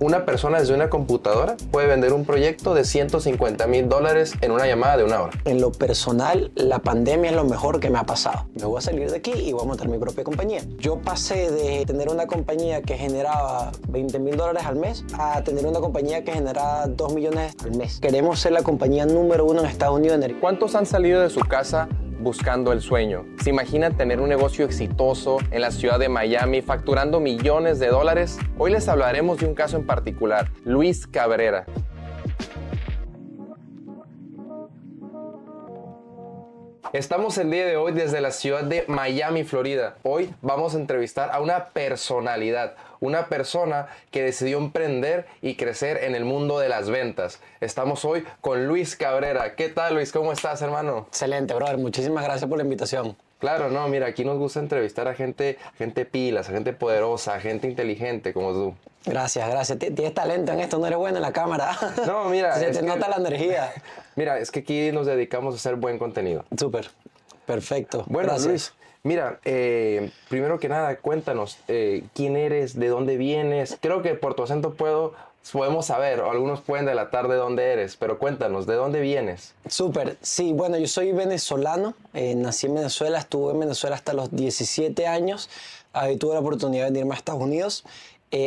Una persona desde una computadora puede vender un proyecto de 150 mil dólares en una llamada de una hora. En lo personal, la pandemia es lo mejor que me ha pasado. Me voy a salir de aquí y voy a montar mi propia compañía. Yo pasé de tener una compañía que generaba 20 mil dólares al mes a tener una compañía que generaba 2 millones al mes. Queremos ser la compañía número uno en Estados Unidos. ¿Cuántos han salido de su casa buscando el sueño. ¿Se imaginan tener un negocio exitoso en la ciudad de Miami facturando millones de dólares? Hoy les hablaremos de un caso en particular, Luis Cabrera. Estamos el día de hoy desde la ciudad de Miami, Florida. Hoy vamos a entrevistar a una personalidad, una persona que decidió emprender y crecer en el mundo de las ventas. Estamos hoy con Luis Cabrera. ¿Qué tal, Luis? ¿Cómo estás, hermano? Excelente, brother. Muchísimas gracias por la invitación. Claro, no, mira, aquí nos gusta entrevistar a gente, gente pilas, a gente poderosa, a gente inteligente como tú. Gracias, gracias. Tienes talento en esto, no eres bueno en la cámara. No, mira. Se te nota la energía. Mira, es que aquí nos dedicamos a hacer buen contenido. Súper. Perfecto. Bueno, Luis, mira, eh, primero que nada, cuéntanos eh, quién eres, de dónde vienes. Creo que por tu acento puedo, podemos saber, o algunos pueden delatar de dónde eres, pero cuéntanos, ¿de dónde vienes? Súper, sí, bueno, yo soy venezolano, eh, nací en Venezuela, estuve en Venezuela hasta los 17 años, ahí tuve la oportunidad de venirme a Estados Unidos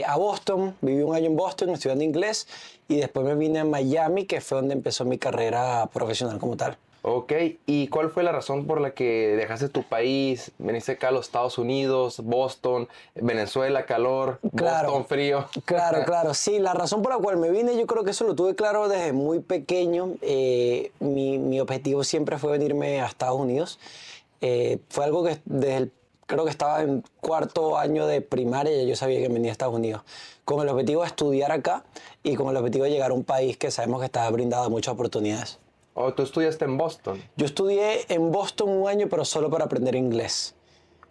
a Boston, viví un año en Boston estudiando inglés y después me vine a Miami, que fue donde empezó mi carrera profesional como tal. Ok, ¿y cuál fue la razón por la que dejaste tu país, veniste acá a los Estados Unidos, Boston, Venezuela, calor, Boston, frío? Claro, claro, sí, la razón por la cual me vine, yo creo que eso lo tuve claro desde muy pequeño. Eh, mi, mi, objetivo siempre fue venirme a Estados Unidos. Eh, fue algo que desde el creo que estaba en cuarto año de primaria y yo sabía que venía a Estados Unidos, con el objetivo de estudiar acá y con el objetivo de llegar a un país que sabemos que está brindado muchas oportunidades. ¿O tú estudiaste en Boston? Yo estudié en Boston un año, pero solo para aprender inglés.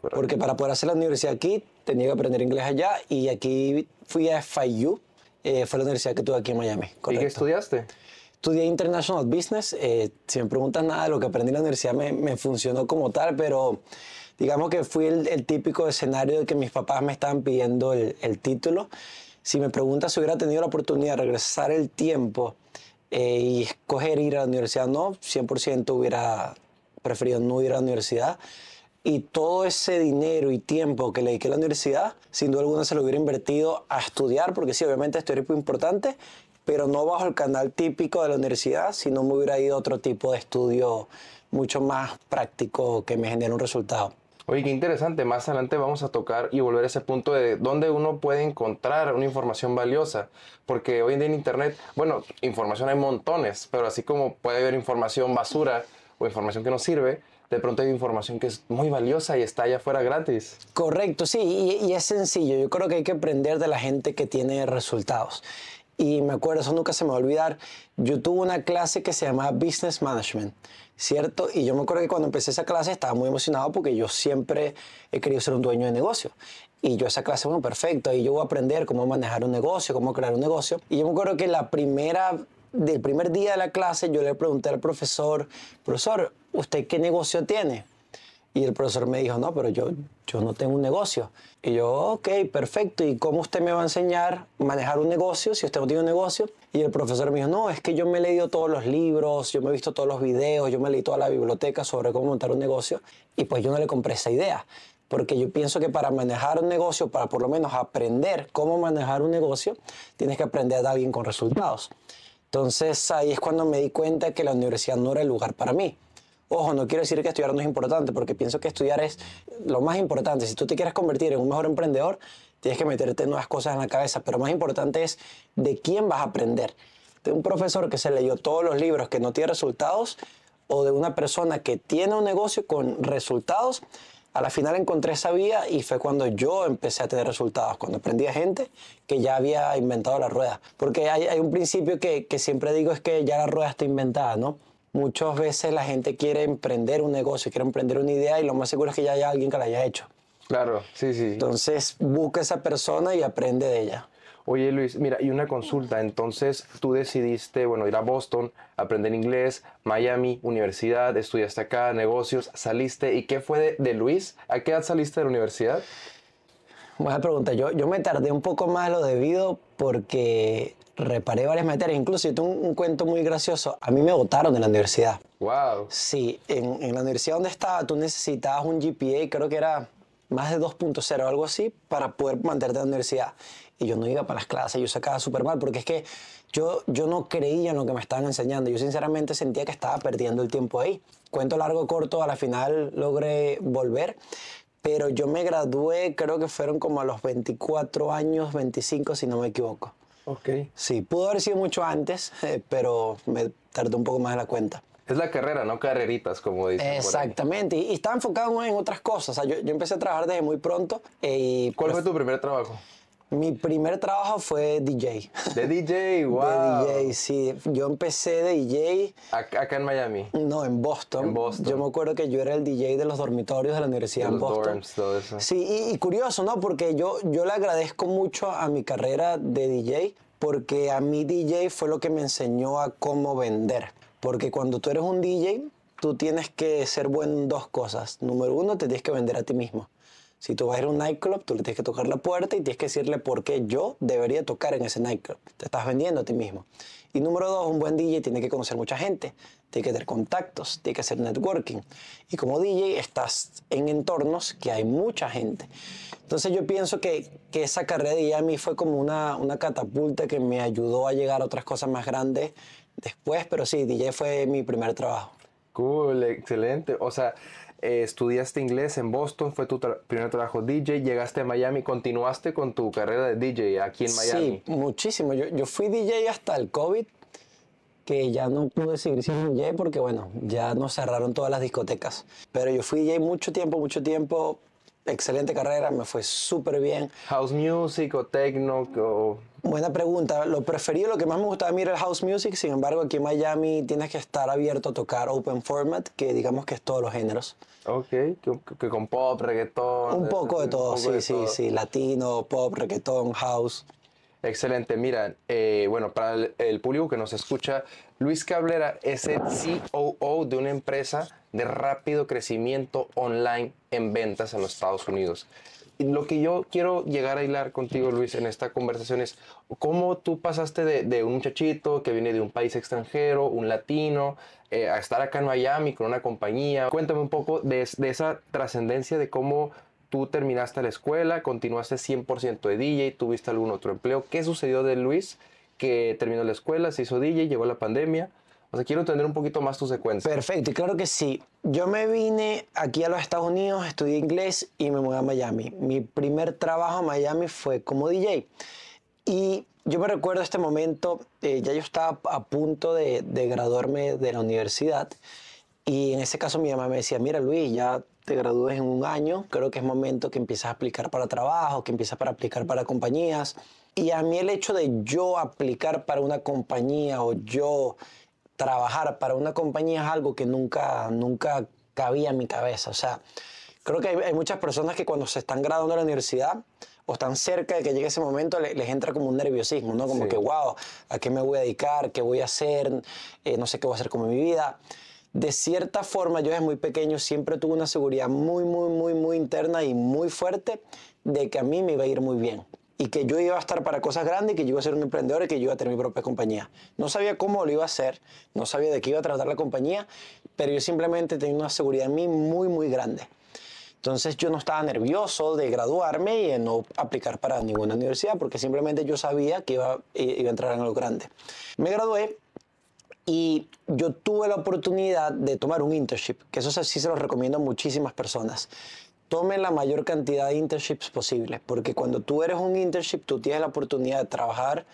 Porque para poder hacer la universidad aquí, tenía que aprender inglés allá y aquí fui a FIU, eh, fue la universidad que tuve aquí en Miami. ¿Y qué estudiaste? Estudié International Business. Eh, si me preguntas nada, lo que aprendí en la universidad me, me funcionó como tal, pero digamos que fui el, típico escenario de que mis papás me estaban pidiendo el, título. Si me preguntas si hubiera tenido la oportunidad de regresar el tiempo eh, y escoger ir a la universidad, no, 100% hubiera preferido no ir a la universidad. Y todo ese dinero y tiempo que le dediqué a la universidad, sin duda alguna se lo hubiera invertido a estudiar, porque sí, obviamente estudiar es muy importante, pero no bajo el canal típico de la universidad, sino me hubiera ido a otro tipo de estudio mucho más práctico que me genere un resultado. Oye, qué interesante. Más adelante vamos a tocar y volver a ese punto de dónde uno puede encontrar una información valiosa. Porque hoy en día en Internet, bueno, información hay montones, pero así como puede haber información basura o información que no sirve, de pronto hay información que es muy valiosa y está allá afuera gratis. Correcto, sí, y, y, es sencillo. Yo creo que hay que aprender de la gente que tiene resultados. Y me acuerdo, eso nunca se me va a olvidar. Yo tuve una clase que se llamaba Business Management, ¿cierto? Y yo me acuerdo que cuando empecé esa clase estaba muy emocionado porque yo siempre he querido ser un dueño de negocio. Y yo esa clase, bueno, perfecto, y yo voy a aprender cómo manejar un negocio, cómo crear un negocio. Y yo me acuerdo que la primera, del primer día de la clase yo le pregunté al profesor, profesor, ¿usted qué negocio tiene? Y el profesor me dijo, no, pero yo, yo no tengo un negocio. Y yo, ok, perfecto. ¿Y cómo usted me va a enseñar a manejar un negocio si usted no tiene un negocio? Y el profesor me dijo, no, es que yo me he leído todos los libros, yo me he visto todos los videos, yo me leí toda la biblioteca sobre cómo montar un negocio. Y pues yo no le compré esa idea. Porque yo pienso que para manejar un negocio, para por lo menos aprender cómo manejar un negocio, tienes que aprender de alguien con resultados. Entonces ahí es cuando me di cuenta que la universidad no era el lugar para mí. Ojo, no quiero decir que estudiar no es importante, porque pienso que estudiar es lo más importante. Si tú te quieres convertir en un mejor emprendedor, tienes que meterte nuevas cosas en la cabeza, pero más importante es de quién vas a aprender. De un profesor que se leyó todos los libros que no tiene resultados o de una persona que tiene un negocio con resultados. A la final encontré esa vía y fue cuando yo empecé a tener resultados, cuando aprendí a gente que ya había inventado la rueda. Porque hay, un principio que, que siempre digo es que ya la rueda está inventada, ¿no? Muchas veces la gente quiere emprender un negocio, quiere emprender una idea y lo más seguro es que ya haya alguien que la haya hecho. Claro, sí, sí. Entonces busca esa persona y aprende de ella. Oye Luis, mira, y una consulta, entonces tú decidiste, bueno, ir a Boston, aprender inglés, Miami, universidad, estudiaste acá, negocios, saliste, ¿y qué fue de, de Luis? ¿A qué edad saliste de la universidad? Buena pregunta. Yo, yo me tardé un poco más lo debido porque reparé varias materias. Incluso yo tengo un, un cuento muy gracioso. A mí me votaron de la universidad. Wow. Sí, en, en la universidad donde estaba tú necesitabas un GPA, creo que era más de 2.0 o algo así, para poder mantenerte en la universidad. Y yo no iba para las clases, yo sacaba súper mal, porque es que yo, yo no creía en lo que me estaban enseñando. Yo sinceramente sentía que estaba perdiendo el tiempo ahí. Cuento largo, corto, a la final logré volver. Pero yo me gradué, creo que fueron como a los 24 años, 25 si no me equivoco. Ok. Sí, pudo haber sido mucho antes, eh, pero me tardé un poco más de la cuenta. Es la carrera, no carreritas, como dicen. Exactamente, y, y estaba enfocado en otras cosas. O sea, yo, yo empecé a trabajar desde muy pronto eh, y ¿Cuál pues, fue tu primer trabajo? Mi primer trabajo fue DJ. De DJ, wow. De DJ, sí. Yo empecé de DJ, Ac- Acá en Miami. no, en Boston. En Boston. Yo me acuerdo que yo era el DJ de los dormitorios de la universidad De en los Boston. dorms, todo eso. Sí, y, y curioso, ¿no? Porque yo, yo le agradezco mucho a mi carrera de DJ, porque a mí DJ fue lo que me enseñó a cómo vender. Porque cuando tú eres un DJ, tú tienes que ser bueno en dos cosas. Número uno, te tienes que vender a ti mismo. Si tú vas a ir a un nightclub, tú le tienes que tocar la puerta y tienes que decirle por qué yo debería tocar en ese nightclub. Te estás vendiendo a ti mismo. Y número dos, un buen DJ tiene que conocer mucha gente, tiene que tener contactos, tiene que hacer networking. Y como DJ estás en entornos que hay mucha gente. Entonces yo pienso que, que esa carrera de DJ a mí fue como una, una catapulta que me ayudó a llegar a otras cosas más grandes después, pero sí, DJ fue mi primer trabajo. Cool, excelente. O sea, eh, estudiaste inglés en Boston, fue tu tra- primer trabajo DJ, llegaste a Miami, continuaste con tu carrera de DJ aquí en Miami. Sí, muchísimo. Yo, yo fui DJ hasta el COVID, que ya no pude seguir siendo DJ porque, bueno, ya nos cerraron todas las discotecas. Pero yo fui DJ mucho tiempo, mucho tiempo. Excelente carrera, me fue súper bien. House music o techno o... Buena pregunta. Lo preferido, lo que más me gustaba a mí era el house music. Sin embargo, aquí en Miami tienes que estar abierto a tocar open format, que digamos que es todos los géneros. Ok, que, que con pop, reggaetón. Un poco de un todo, poco sí, de sí, todo. sí. Latino, pop, reggaetón, house. Excelente, mira, eh, bueno, para el, el público que nos escucha, Luis Cabrera es el COO de una empresa de rápido crecimiento online en ventas en los Estados Unidos. Lo que yo quiero llegar a hilar contigo, Luis, en esta conversación es cómo tú pasaste de, de un muchachito que viene de un país extranjero, un latino, eh, a estar acá en Miami con una compañía. Cuéntame un poco de, de esa trascendencia de cómo tú terminaste la escuela, continuaste 100% de DJ, tuviste algún otro empleo. ¿Qué sucedió de Luis que terminó la escuela, se hizo DJ, llegó la pandemia? O sea, quiero entender un poquito más tu secuencia. Perfecto, y claro que sí. Yo me vine aquí a los Estados Unidos, estudié inglés y me mudé a Miami. Mi primer trabajo en Miami fue como DJ. Y yo me recuerdo este momento, eh, ya yo estaba a punto de, de graduarme de la universidad y en ese caso mi mamá me decía, mira Luis, ya te gradúes en un año, creo que es momento que empieces a aplicar para trabajo, que empiezas para aplicar para compañías. Y a mí el hecho de yo aplicar para una compañía o yo trabajar para una compañía es algo que nunca, nunca cabía en mi cabeza. O sea, creo que hay, hay muchas personas que cuando se están graduando de la universidad o están cerca de que llegue ese momento, le- les entra como un nerviosismo, ¿no? Como Sí. que, wow, ¿a qué me voy a dedicar? ¿Qué voy a hacer? Eh, no sé qué voy a hacer con mi vida. De cierta forma, yo desde muy pequeño siempre tuve una seguridad muy, muy, muy, muy interna y muy fuerte de que a mí me iba a ir muy bien y que yo iba a estar para cosas grandes que yo iba a ser un emprendedor y que yo iba a tener mi propia compañía. No sabía cómo lo iba a hacer, no sabía de qué iba a tratar la compañía, pero yo simplemente tenía una seguridad en mí muy, muy grande. Entonces yo no estaba nervioso de graduarme y de no aplicar para ninguna universidad porque simplemente yo sabía que iba, iba a entrar en lo grande. Me gradué y yo tuve la oportunidad de tomar un internship, que eso sí se lo recomiendo a muchísimas personas. Tomen la mayor cantidad de internships posible, porque cuando tú eres un internship, tú tienes la oportunidad de trabajar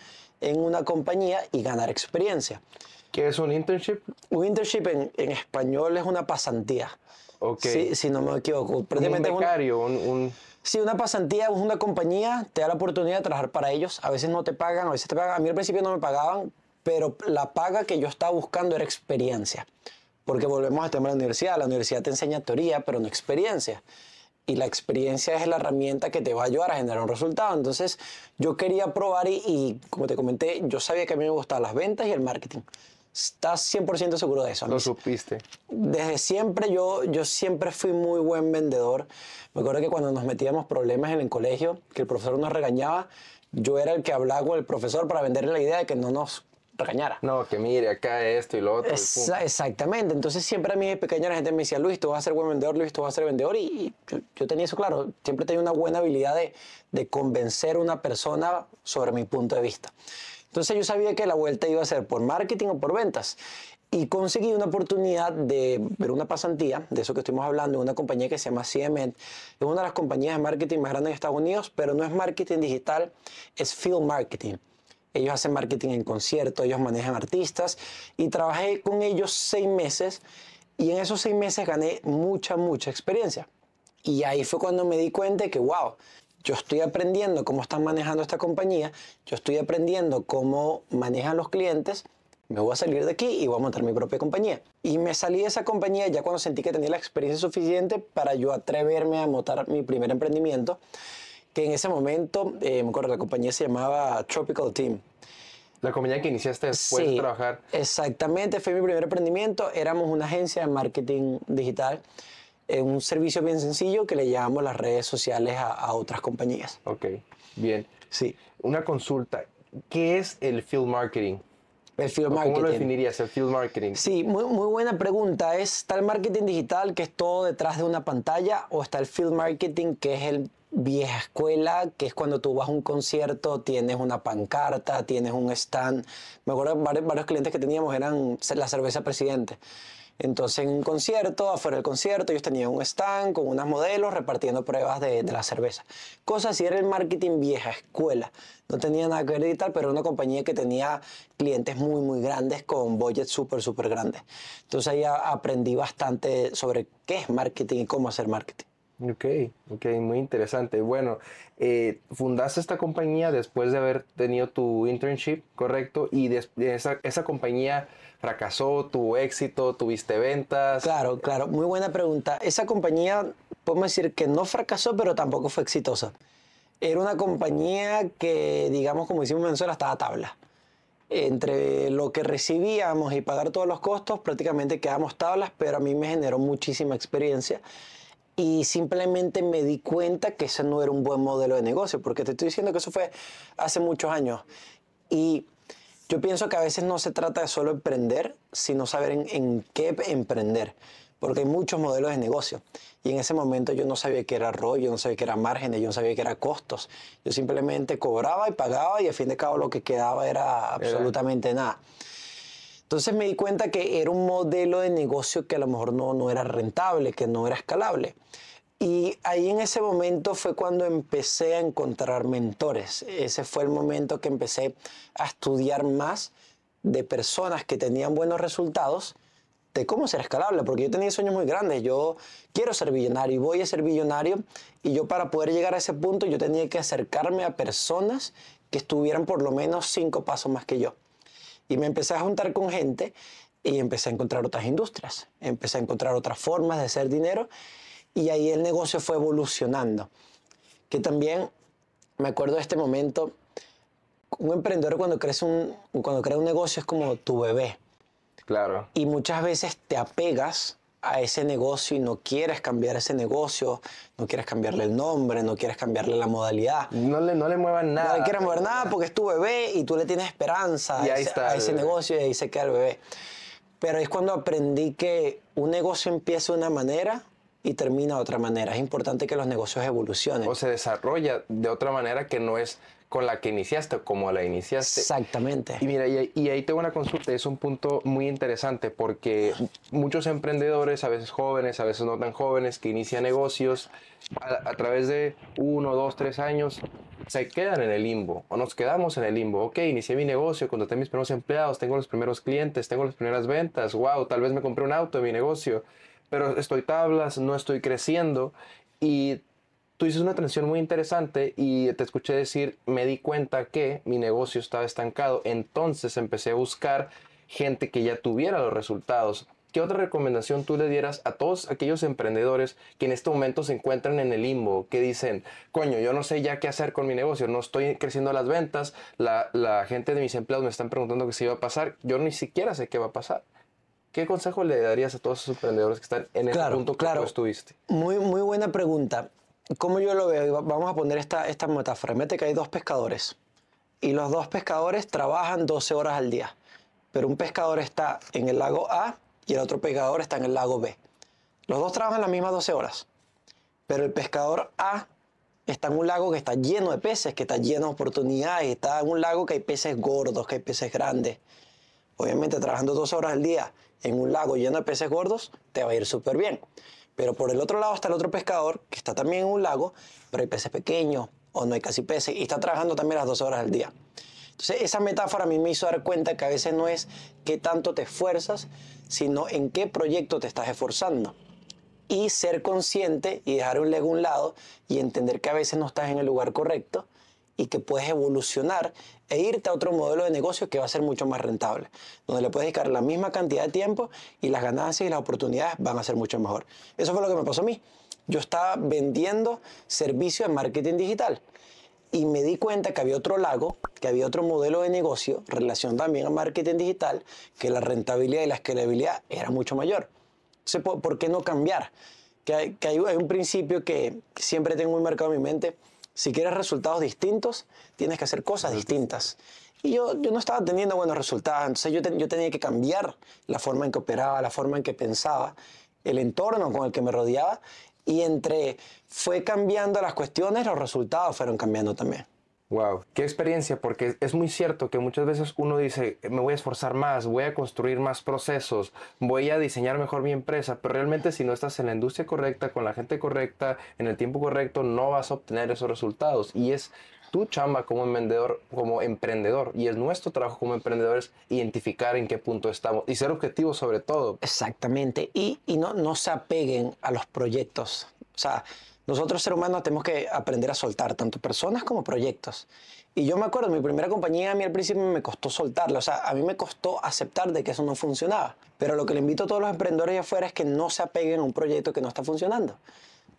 en una compañía y ganar experiencia. ¿Qué es un internship? Un internship en, en español es una pasantía. Ok. Si, si no me equivoco. Un Prácticamente una- becario, un, un- Sí, una pasantía es una compañía, te da la oportunidad de trabajar para ellos. A veces no te pagan, a veces te pagan. A mí al principio no me pagaban, pero la paga que yo estaba buscando era experiencia. Porque volvemos al tema de la universidad. La universidad te enseña teoría, pero no experiencia. Y la experiencia es la herramienta que te va a ayudar a generar un resultado. Entonces, yo quería probar y, y, como te comenté, yo sabía que a mí me gustaban las ventas y el marketing. Estás 100% seguro de eso. Lo supiste. Desde siempre yo, yo siempre fui muy buen vendedor. Me acuerdo que cuando nos metíamos problemas en el colegio, que el profesor nos regañaba, yo era el que hablaba con el profesor para venderle la idea de que no nos No, que mire, acá esto y lo otro. exactamente. Entonces siempre a mí de pequeño la gente me decía, Luis, tú vas a ser buen vendedor, Luis, tú vas a ser vendedor. Y, yo, tenía eso claro. Siempre tenía una buena habilidad de, de convencer a una persona sobre mi punto de vista. Entonces yo sabía que la vuelta iba a ser por marketing o por ventas. Y conseguí una oportunidad de ver una pasantía, de eso que estuvimos hablando, en una compañía que se llama CMN. Es una de las compañías de marketing más grandes de Estados Unidos, pero no es marketing digital, es field marketing. Ellos hacen marketing en concierto, ellos manejan artistas. Y trabajé con ellos seis meses. Y en esos seis meses gané mucha, mucha experiencia. Y ahí fue cuando me di cuenta de que, wow, yo estoy aprendiendo cómo están manejando esta compañía, yo estoy aprendiendo cómo manejan los clientes, me voy a salir de aquí y voy a montar mi propia compañía. Y me salí de esa compañía ya cuando sentí que tenía la experiencia suficiente para yo atreverme a montar mi primer emprendimiento, que en ese momento, eh, me acuerdo, la compañía se llamaba Tropical Team. La compañía que iniciaste después de trabajar. Exactamente, fue mi primer emprendimiento. Éramos una agencia de marketing digital un servicio bien sencillo que le llamamos las redes sociales a, otras compañías. Ok, bien. Sí. Una consulta. ¿Qué es el field marketing? El field marketing. ¿Cómo lo definirías, el field marketing? Sí, muy, muy buena pregunta. ¿Está el marketing digital, que es todo detrás de una pantalla, o está el field marketing, que es el vieja escuela, que es cuando tú vas a un concierto, tienes una pancarta, tienes un stand. Me acuerdo varios, varios clientes que teníamos eran la cerveza presidente. Entonces, en un concierto, afuera del concierto, ellos tenían un stand con unos modelos repartiendo pruebas de, la cerveza. Cosas así era el marketing vieja escuela. No tenía nada que ver digital, pero era una compañía que tenía clientes muy, muy grandes con budget súper, súper grandes. Entonces ahí aprendí bastante sobre qué es marketing y cómo hacer marketing. Ok, ok, muy interesante. Bueno, eh, fundaste esta compañía después de haber tenido tu internship, ¿correcto? Y esa, esa compañía fracasó, tuvo éxito, tuviste ventas. Claro, claro, muy buena pregunta. Esa compañía, podemos decir que no fracasó, pero tampoco fue exitosa. Era una compañía que, digamos, como decimos en Venezuela, estaba a tabla. Entre lo que recibíamos y pagar todos los costos, prácticamente quedamos tablas, pero a mí me generó muchísima experiencia y simplemente me di cuenta que ese no era un buen modelo de negocio, porque te estoy diciendo que eso fue hace muchos años. Y yo pienso que a veces no se trata de solo emprender, sino saber en, qué emprender, porque hay muchos modelos de negocio. Y en ese momento yo no sabía qué era ROI, yo no sabía qué era márgenes, yo no sabía qué era costos. Yo simplemente cobraba y pagaba y al fin de cabo lo que quedaba era absolutamente nada. Entonces me di cuenta que era un modelo de negocio que a lo mejor no, no era rentable, que no era escalable. Y ahí en ese momento fue cuando empecé a encontrar mentores. Ese fue el momento que empecé a estudiar más de personas que tenían buenos resultados de cómo ser escalable, porque yo tenía sueños muy grandes, yo quiero ser billonario y voy a ser billonario, y yo para poder llegar a ese punto yo tenía que acercarme a personas que estuvieran por lo menos cinco pasos más que yo. Y me empecé a juntar con gente y empecé a encontrar otras industrias, empecé a encontrar otras formas de hacer dinero y ahí el negocio fue evolucionando. Que también me acuerdo de este momento, un emprendedor cuando, crece un, cuando crea un negocio es como tu bebé. Claro. Y muchas veces te apegas a ese negocio y no quieres cambiar ese negocio, no quieres cambiarle el nombre, no quieres cambiarle la modalidad. No le, no le muevan nada. No le quieres mover nada porque es tu bebé y tú le tienes esperanza a, ese, negocio y ahí se queda el bebé. Pero es cuando aprendí que un negocio empieza de una manera y termina de otra manera. Es importante que los negocios evolucionen. O se desarrolla de otra manera que no es con la que iniciaste, como la iniciaste. Exactamente. Y mira, y, ahí tengo una consulta, es un punto muy interesante porque muchos emprendedores, a veces jóvenes, a veces no tan jóvenes, que inician negocios, a, través de uno, dos, tres años, se quedan en el limbo, o nos quedamos en el limbo. Ok, inicié mi negocio, contraté mis primeros empleados, tengo los primeros clientes, tengo las primeras ventas, wow, tal vez me compré un auto en mi negocio, pero estoy tablas, no estoy creciendo y tú dices una transición muy interesante y te escuché decir, me di cuenta que mi negocio estaba estancado, entonces empecé a buscar gente que ya tuviera los resultados. ¿qué otra recomendación tú le dieras a todos aquellos emprendedores que en este momento se encuentran en el limbo, que dicen, coño, yo no sé ya qué hacer con mi negocio, no estoy creciendo las ventas, la, la gente de mis empleados me están preguntando qué se iba a pasar, yo ni siquiera sé qué va a pasar? ¿Qué consejo le darías a todos esos emprendedores que están en ese punto que claro. tú estuviste? Muy, muy buena pregunta. ¿Cómo yo lo veo? Vamos a poner esta, esta metáfora. Mete que hay dos pescadores y los dos pescadores trabajan 12 horas al día, pero un pescador está en el lago A y el otro pescador está en el lago B. Los dos trabajan las mismas 12 horas, pero el pescador A está en un lago que está lleno de peces, que está lleno de oportunidades, está en un lago que hay peces gordos, que hay peces grandes. Obviamente trabajando 12 horas al día en un lago lleno de peces gordos, te va a ir súper bien. Pero por el otro lado está el otro pescador que está también en un lago, pero hay peces pequeños o no hay casi peces y está trabajando también las 12 horas al día. Entonces esa metáfora a mí me hizo dar cuenta que a veces no es qué tanto te esfuerzas, sino en qué proyecto te estás esforzando. Y ser consciente y dejar un lego a un lado y entender que a veces no estás en el lugar correcto y que puedes evolucionar e irte a otro modelo de negocio que va a ser mucho más rentable, donde le puedes dedicar la misma cantidad de tiempo y las ganancias y las oportunidades van a ser mucho mejor. Eso fue lo que me pasó a mí. Yo estaba vendiendo servicios de marketing digital y me di cuenta que había otro lago, que había otro modelo de negocio, relación también a marketing digital, que la rentabilidad y la escalabilidad era mucho mayor. Entonces, ¿por, qué no cambiar? Que, hay, que hay un principio que siempre tengo muy marcado en mi mente. Si quieres resultados distintos, tienes que hacer cosas distintas. Y yo, yo no estaba teniendo buenos resultados, entonces yo, te, yo tenía que cambiar la forma en que operaba, la forma en que pensaba, el entorno con el que me rodeaba y entre fue cambiando las cuestiones, los resultados fueron cambiando también. Wow, qué experiencia, porque es muy cierto que muchas veces uno dice, me voy a esforzar más, voy a construir más procesos, voy a diseñar mejor mi empresa, pero realmente si no estás en la industria correcta, con la gente correcta, en el tiempo correcto, no vas a obtener esos resultados. Y es tu chamba como vendedor, como emprendedor, y es nuestro trabajo como emprendedores identificar en qué punto estamos y ser objetivos sobre todo. Exactamente, y, y no, no se apeguen a los proyectos. O sea, nosotros seres humanos tenemos que aprender a soltar tanto personas como proyectos. Y yo me acuerdo, mi primera compañía a mí al principio me costó soltarla, o sea, a mí me costó aceptar de que eso no funcionaba. Pero lo que le invito a todos los emprendedores allá afuera es que no se apeguen a un proyecto que no está funcionando.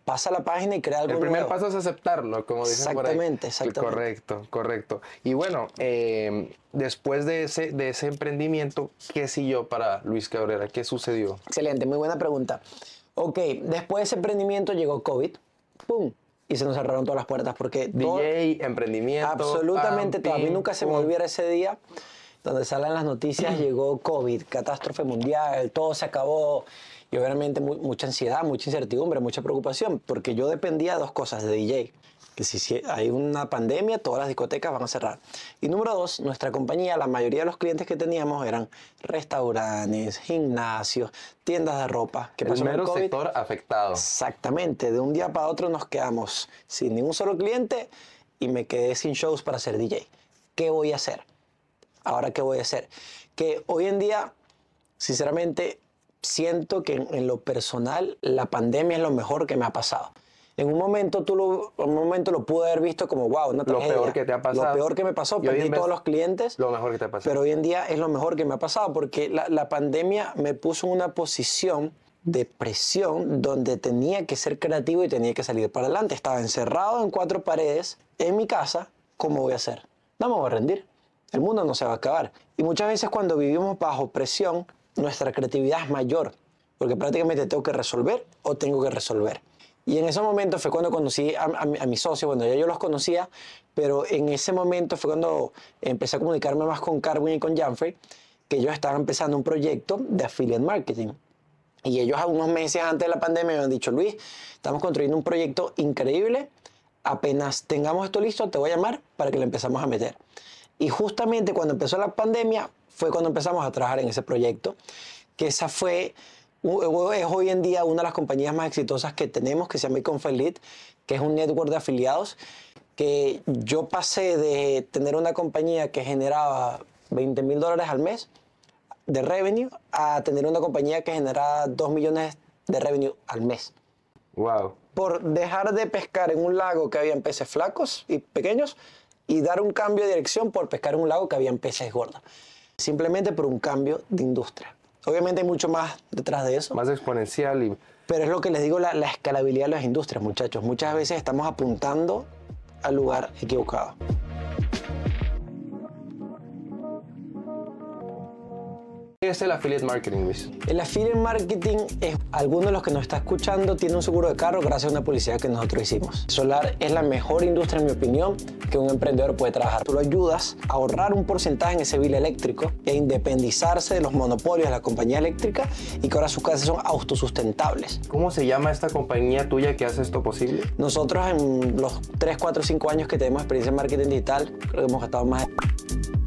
Pasa la página y crea algo El primer nuevo. paso es aceptarlo, como dicen por ahí. Exactamente, exactamente. Correcto, correcto. Y bueno, eh, después de ese, de ese emprendimiento, ¿qué siguió para Luis Cabrera? ¿Qué sucedió? Excelente, muy buena pregunta. Ok, después de ese emprendimiento llegó COVID, ¡pum! Y se nos cerraron todas las puertas porque todo- DJ, emprendimiento. absolutamente todo. A mí nunca se me pum. olvidará ese día donde salen las noticias, llegó COVID, catástrofe mundial, todo se acabó. Y obviamente mu- mucha ansiedad, mucha incertidumbre, mucha preocupación, porque yo dependía de dos cosas, de DJ. Que si hay una pandemia, todas las discotecas van a cerrar. Y número dos, nuestra compañía, la mayoría de los clientes que teníamos eran restaurantes, gimnasios, tiendas de ropa. ¿Qué El mero COVID? sector afectado. Exactamente, de un día para otro nos quedamos sin ningún solo cliente y me quedé sin shows para ser DJ. ¿Qué voy a hacer? Ahora, ¿qué voy a hacer? Que hoy en día, sinceramente, siento que en, en lo personal la pandemia es lo mejor que me ha pasado. En un momento tú lo, en un momento lo pude haber visto como, wow, una Lo tragedia. peor que te ha pasado. Lo peor que me pasó, perdí todos los clientes. Lo mejor que te ha pasado. Pero hoy en día es lo mejor que me ha pasado porque la, la pandemia me puso en una posición de presión donde tenía que ser creativo y tenía que salir para adelante. Estaba encerrado en cuatro paredes en mi casa. ¿Cómo voy a hacer? No me voy a rendir. El mundo no se va a acabar. Y muchas veces cuando vivimos bajo presión, nuestra creatividad es mayor porque prácticamente tengo que resolver o tengo que resolver. Y en ese momento fue cuando conocí a, a, a mis socios, bueno, ya yo los conocía, pero en ese momento fue cuando empecé a comunicarme más con Carwin y con Janfrey, que ellos estaban empezando un proyecto de affiliate marketing. Y ellos a unos meses antes de la pandemia me habían dicho, Luis, estamos construyendo un proyecto increíble, apenas tengamos esto listo, te voy a llamar para que lo empezamos a meter. Y justamente cuando empezó la pandemia fue cuando empezamos a trabajar en ese proyecto, que esa fue, es hoy en día una de las compañías más exitosas que tenemos, que se llama Iconfel Lead, que es un network de afiliados, que yo pasé de tener una compañía que generaba 20 mil dólares al mes de revenue a tener una compañía que generaba 2 millones de revenue al mes Wow. por dejar de pescar en un lago que habían peces flacos y pequeños y dar un cambio de dirección por pescar en un lago que habían peces gordos. Simplemente por un cambio de industria. Obviamente hay mucho más detrás de eso. Más exponencial y... Pero es lo que les digo, la, la escalabilidad de las industrias, muchachos. Muchas veces estamos apuntando al lugar equivocado. ¿Qué es el affiliate marketing, Luis? El affiliate marketing es, alguno de los que nos está escuchando tiene un seguro de carro gracias a una publicidad que nosotros hicimos. Solar es la mejor industria, en mi opinión, que un emprendedor puede trabajar. Tú lo ayudas a ahorrar un porcentaje en ese bill eléctrico e independizarse de los monopolios de la compañía eléctrica y que ahora sus casas son autosustentables. ¿Cómo se llama esta compañía tuya que hace esto posible? Nosotros en los 3, 4, 5 años que tenemos experiencia en marketing digital, creo que hemos gastado más de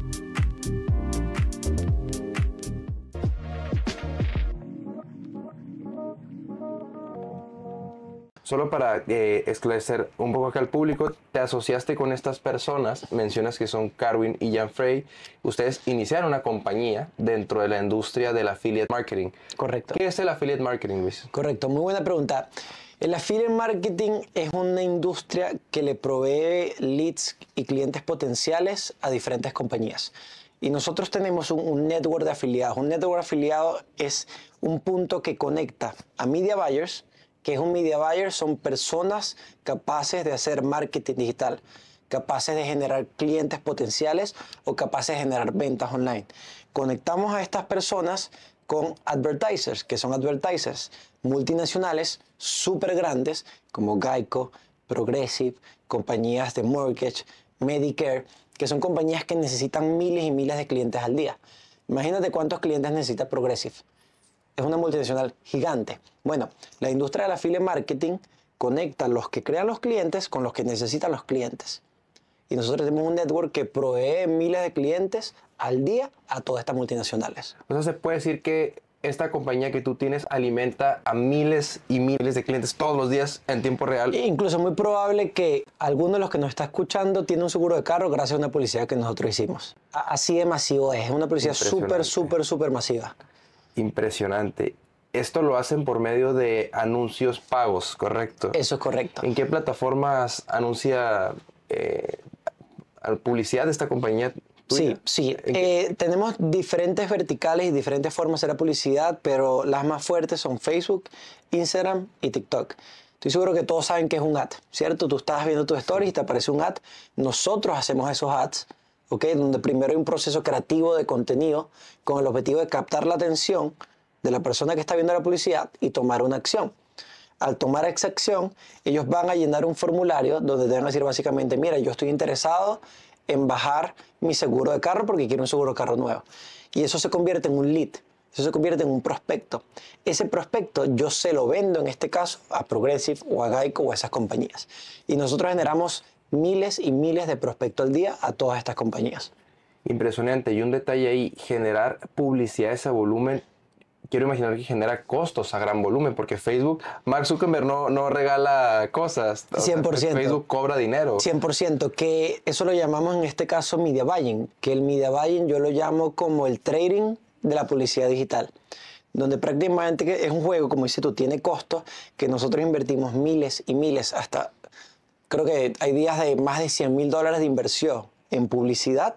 Solo para eh, esclarecer un poco acá al público, te asociaste con estas personas, mencionas que son Carwin y Jan Frey. Ustedes iniciaron una compañía dentro de la industria del affiliate marketing. Correcto. ¿Qué es el affiliate marketing, Luis? Correcto, muy buena pregunta. El affiliate marketing es una industria que le provee leads y clientes potenciales a diferentes compañías. Y nosotros tenemos un, un network de afiliados. Un network afiliado es un punto que conecta a media buyers, que es un media buyer, son personas capaces de hacer marketing digital, capaces de generar clientes potenciales o capaces de generar ventas online. Conectamos a estas personas con advertisers, que son advertisers multinacionales súper grandes como Geico, Progressive, compañías de mortgage, Medicare, que son compañías que necesitan miles y miles de clientes al día. Imagínate cuántos clientes necesita Progressive es una multinacional gigante. Bueno, la industria del affiliate marketing conecta los que crean los clientes con los que necesitan los clientes. Y nosotros tenemos un network que provee miles de clientes al día a todas estas multinacionales. O sea, se puede decir que esta compañía que tú tienes alimenta a miles y miles de clientes todos los días en tiempo real. E incluso muy probable que alguno de los que nos está escuchando tiene un seguro de carro gracias a una publicidad que nosotros hicimos. Así de masivo es, es una publicidad súper, súper, súper masiva impresionante. Esto lo hacen por medio de anuncios pagos, ¿correcto? Eso es correcto. ¿En qué plataformas anuncia eh, publicidad de esta compañía? Sí, sí. Eh, tenemos diferentes verticales y diferentes formas de hacer publicidad, pero las más fuertes son Facebook, Instagram y TikTok. Estoy seguro que todos saben que es un ad, ¿cierto? Tú estás viendo tu stories y te aparece un ad. Nosotros hacemos esos ads donde primero hay un proceso creativo de contenido con el objetivo de captar la atención de la persona que está viendo la publicidad y tomar una acción. Al tomar esa acción, ellos van a llenar un formulario donde a decir básicamente, mira, yo estoy interesado en bajar mi seguro de carro porque quiero un seguro de carro nuevo. Y eso se convierte en un lead, eso se convierte en un prospecto. Ese prospecto yo se lo vendo en este caso a Progressive o a Geico o a esas compañías. Y nosotros generamos miles y miles de prospectos al día a todas estas compañías. Impresionante. Y un detalle ahí, generar publicidad a ese volumen, quiero imaginar que genera costos a gran volumen, porque Facebook, Mark Zuckerberg no, no regala cosas. 100%. Facebook cobra dinero. 100%, que eso lo llamamos en este caso media buying, que el media buying yo lo llamo como el trading de la publicidad digital donde prácticamente es un juego, como dices tú, tiene costos que nosotros invertimos miles y miles, hasta creo que hay días de más de 100 mil dólares de inversión en publicidad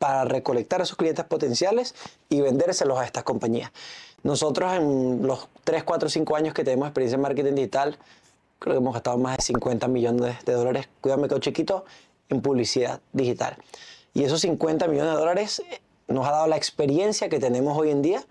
para recolectar a esos clientes potenciales y vendérselos a estas compañías. Nosotros en los 3, 4, 5 años que tenemos experiencia en marketing digital, creo que hemos gastado más de 50 millones de dólares, cuídame que chiquito, en publicidad digital. Y esos 50 millones de dólares nos ha dado la experiencia que tenemos hoy en día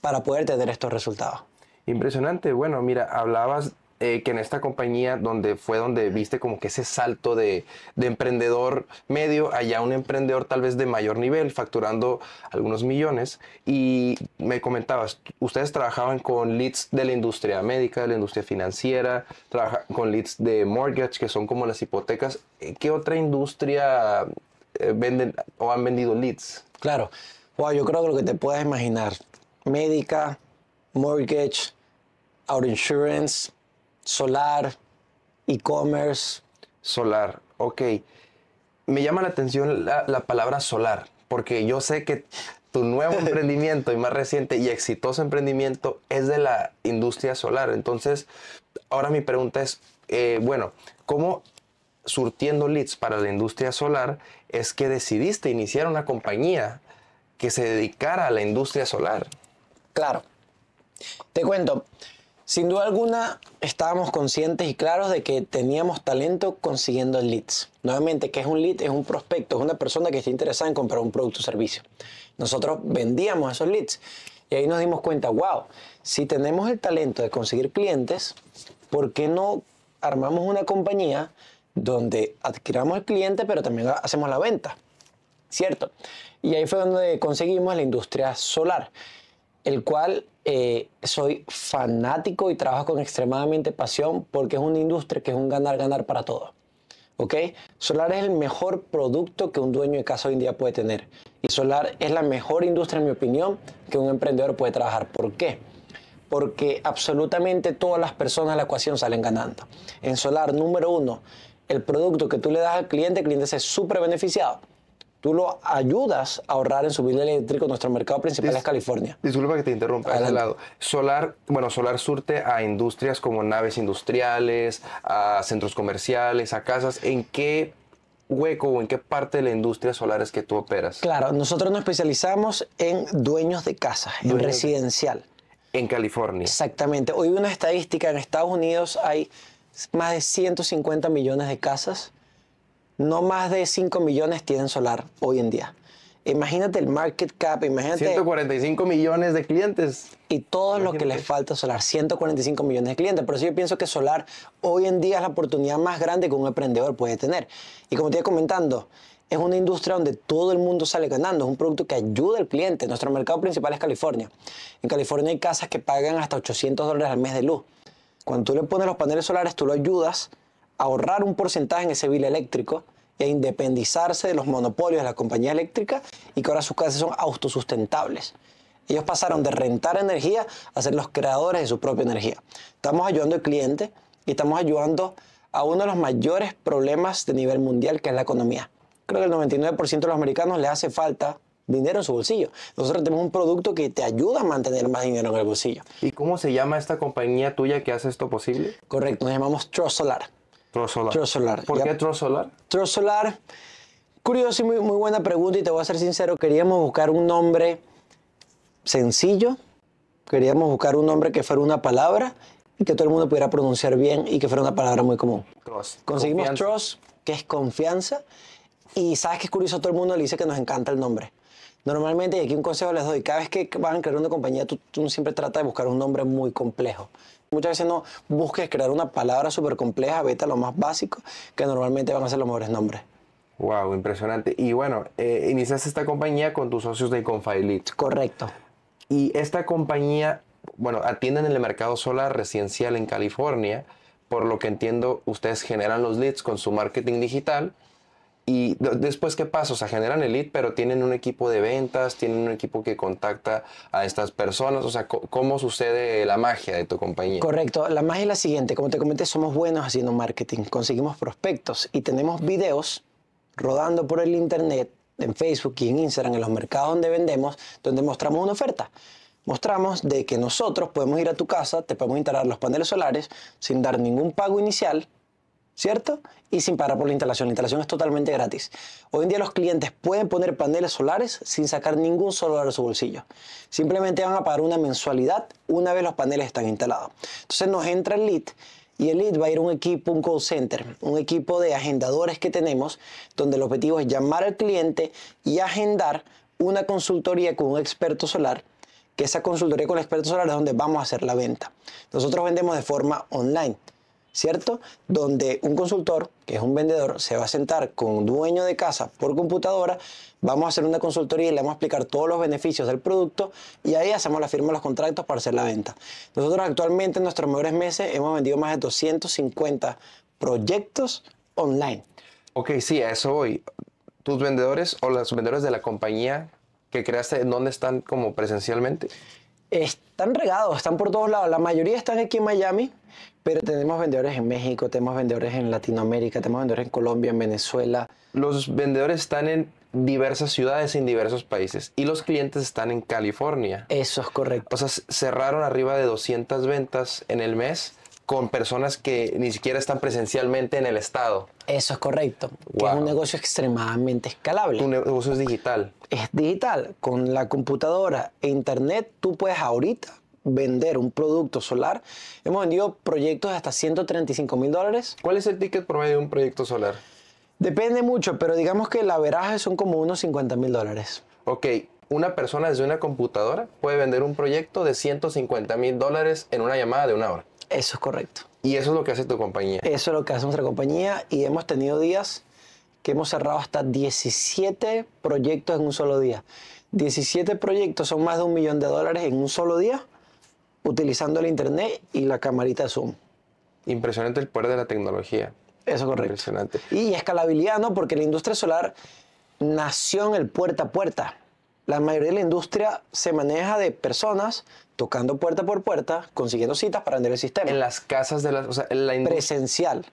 para poder tener estos resultados. Impresionante. Bueno, mira, hablabas eh, que en esta compañía donde fue donde viste como que ese salto de, emprendedor medio allá un emprendedor tal vez de mayor nivel, facturando algunos millones. Y me comentabas, ustedes trabajaban con leads de la industria médica, de la industria financiera, trabajan con leads de mortgage, que son como las hipotecas. Eh, ¿Qué otra industria eh, venden o han vendido leads? Claro, wow, yo creo que lo que te puedas imaginar, médica, mortgage, auto insurance, solar, e-commerce. Solar, ok. Me llama la atención la, palabra solar, porque yo sé que tu nuevo emprendimiento y más reciente y exitoso emprendimiento es de la industria solar. Entonces, ahora mi pregunta es, eh, bueno, ¿cómo surtiendo leads para la industria solar es que decidiste iniciar una compañía que se dedicara a la industria solar? Claro. Te cuento, sin duda alguna estábamos conscientes y claros de que teníamos talento consiguiendo leads. Nuevamente, ¿qué es un lead? Es un prospecto, es una persona que está interesada en comprar un producto o servicio. Nosotros vendíamos esos leads y ahí nos dimos cuenta, wow, si tenemos el talento de conseguir clientes, ¿por qué no armamos una compañía donde adquiramos el cliente pero también hacemos la venta? ¿Cierto? Y ahí fue donde conseguimos la industria solar, el cual eh, soy fanático y trabajo con extremadamente pasión porque es una industria que es un ganar-ganar para todos. ¿Ok? Solar es el mejor producto que un dueño de casa hoy en día puede tener. Y solar es la mejor industria, en mi opinión, que un emprendedor puede trabajar. ¿Por qué? Porque absolutamente todas las personas de la ecuación salen ganando. En solar, número uno, el producto que tú le das al cliente, el cliente se súper beneficiado tú lo ayudas a ahorrar en su bill eléctrico. Nuestro mercado principal es California. Disculpa que te interrumpa. A ese lado. Solar, bueno, Solar surte a industrias como naves industriales, a centros comerciales, a casas. ¿En qué hueco o en qué parte de la industria solar es que tú operas? Claro, nosotros nos especializamos en dueños de casas, en residencial. En California. Exactamente. Hoy una estadística, en Estados Unidos hay más de 150 millones de casas no más de 5 millones tienen solar hoy en día. Imagínate el market cap, imagínate... 145 millones de clientes. Y todo lo que les falta solar, 145 millones de clientes. Por eso yo pienso que solar hoy en día es la oportunidad más grande que un emprendedor puede tener. Y como te iba comentando, es una industria donde todo el mundo sale ganando, es un producto que ayuda al cliente. Nuestro mercado principal es California. En California hay casas que pagan hasta 800 dólares al mes de luz. Cuando tú le pones los paneles solares, tú lo ayudas ahorrar un porcentaje en ese bill eléctrico y a independizarse de los monopolios de la compañía eléctrica y que ahora sus casas son autosustentables. Ellos pasaron de rentar energía a ser los creadores de su propia energía. Estamos ayudando al cliente y estamos ayudando a uno de los mayores problemas de nivel mundial, que es la economía. Creo que el 99% de los americanos les hace falta dinero en su bolsillo. Nosotros tenemos un producto que te ayuda a mantener más dinero en el bolsillo. ¿Y cómo se llama esta compañía tuya que hace esto posible? Correcto, nos llamamos Trust Solar. Trust Solar. Trust Solar. ¿Por qué Trust Solar? Trust Solar, curioso y muy, muy buena pregunta y te voy a ser sincero, queríamos buscar un nombre sencillo, queríamos buscar un nombre que fuera una palabra y que todo el mundo pudiera pronunciar bien y que fuera una palabra muy común. Trust. Conseguimos Confianza. Trust, que es confianza, y sabes que es curioso, todo el mundo le dice que nos encanta el nombre. Normalmente, y aquí un consejo les doy, cada vez que van a crear una compañía, tú, tú siempre trata de buscar un nombre muy complejo. Muchas veces no busques crear una palabra súper compleja, vete a lo más básico, que normalmente van a ser los mejores nombres. Wow, impresionante. Y bueno, eh, iniciaste esta compañía con tus socios de Confailit. Correcto. Y esta compañía, bueno, atienden el mercado solar residencial en California. Por lo que entiendo, ustedes generan los leads con su marketing digital. Y de- después, ¿qué pasa? O sea, generan el pero tienen un equipo de ventas, tienen un equipo que contacta a estas personas. O sea, ¿cómo sucede la magia de tu compañía? Correcto. La magia es la siguiente. Como te comenté, somos buenos haciendo marketing. Conseguimos prospectos y tenemos videos rodando por el internet, en Facebook y en Instagram, en los mercados donde vendemos, donde mostramos una oferta. Mostramos de que nosotros podemos ir a tu casa, te podemos instalar los paneles solares sin dar ningún pago inicial, ¿cierto? Y sin pagar por la instalación. La instalación es totalmente gratis. Hoy en día los clientes pueden poner paneles solares sin sacar ningún solo de su bolsillo. Simplemente van a pagar una mensualidad una vez los paneles están instalados. Entonces nos entra el lead y el lead va a ir a un equipo, un call center, un equipo de agendadores que tenemos, donde el objetivo es llamar al cliente y agendar una consultoría con un experto solar que esa consultoría con el experto solar es donde vamos a hacer la venta. Nosotros vendemos de forma online. ¿Cierto? Donde un consultor, que es un vendedor, se va a sentar con un dueño de casa por computadora, vamos a hacer una consultoría y le vamos a explicar todos los beneficios del producto y ahí hacemos la firma de los contratos para hacer la venta. Nosotros actualmente en nuestros mejores meses hemos vendido más de 250 proyectos online. Ok, sí, a eso voy. ¿Tus vendedores o los vendedores de la compañía que creaste, dónde están como presencialmente? Están regados, están por todos lados. La mayoría están aquí en Miami, pero tenemos vendedores en México, tenemos vendedores en Latinoamérica, tenemos vendedores en Colombia, en Venezuela. Los vendedores están en diversas ciudades, en diversos países, y los clientes están en California. Eso es correcto. O sea, cerraron arriba de 200 ventas en el mes con personas que ni siquiera están presencialmente en el estado. Eso es correcto, que es Wow. un negocio extremadamente escalable. Tu negocio es digital. es digital. Con la computadora e internet, tú puedes ahorita vender un producto solar. Hemos vendido proyectos de hasta 135 mil dólares. ¿Cuál es el ticket promedio de un proyecto solar? Depende mucho, pero digamos que la veraje son como unos 50 mil dólares. Ok, una persona desde una computadora puede vender un proyecto de 150 mil dólares en una llamada de una hora. Eso es correcto. Y eso es lo que hace tu compañía. Eso es lo que hace nuestra compañía y hemos tenido días que hemos cerrado hasta 17 proyectos en un solo día. 17 proyectos son más de un millón de dólares en un solo día utilizando el internet y la camarita Zoom. Impresionante el poder de la tecnología. Eso es correcto. Impresionante. Y escalabilidad, ¿no? Porque la industria solar nació en el puerta a puerta. La mayoría de la industria se maneja de personas tocando puerta por puerta, consiguiendo citas para vender el sistema. En las casas de las... O sea, en la. Presencial.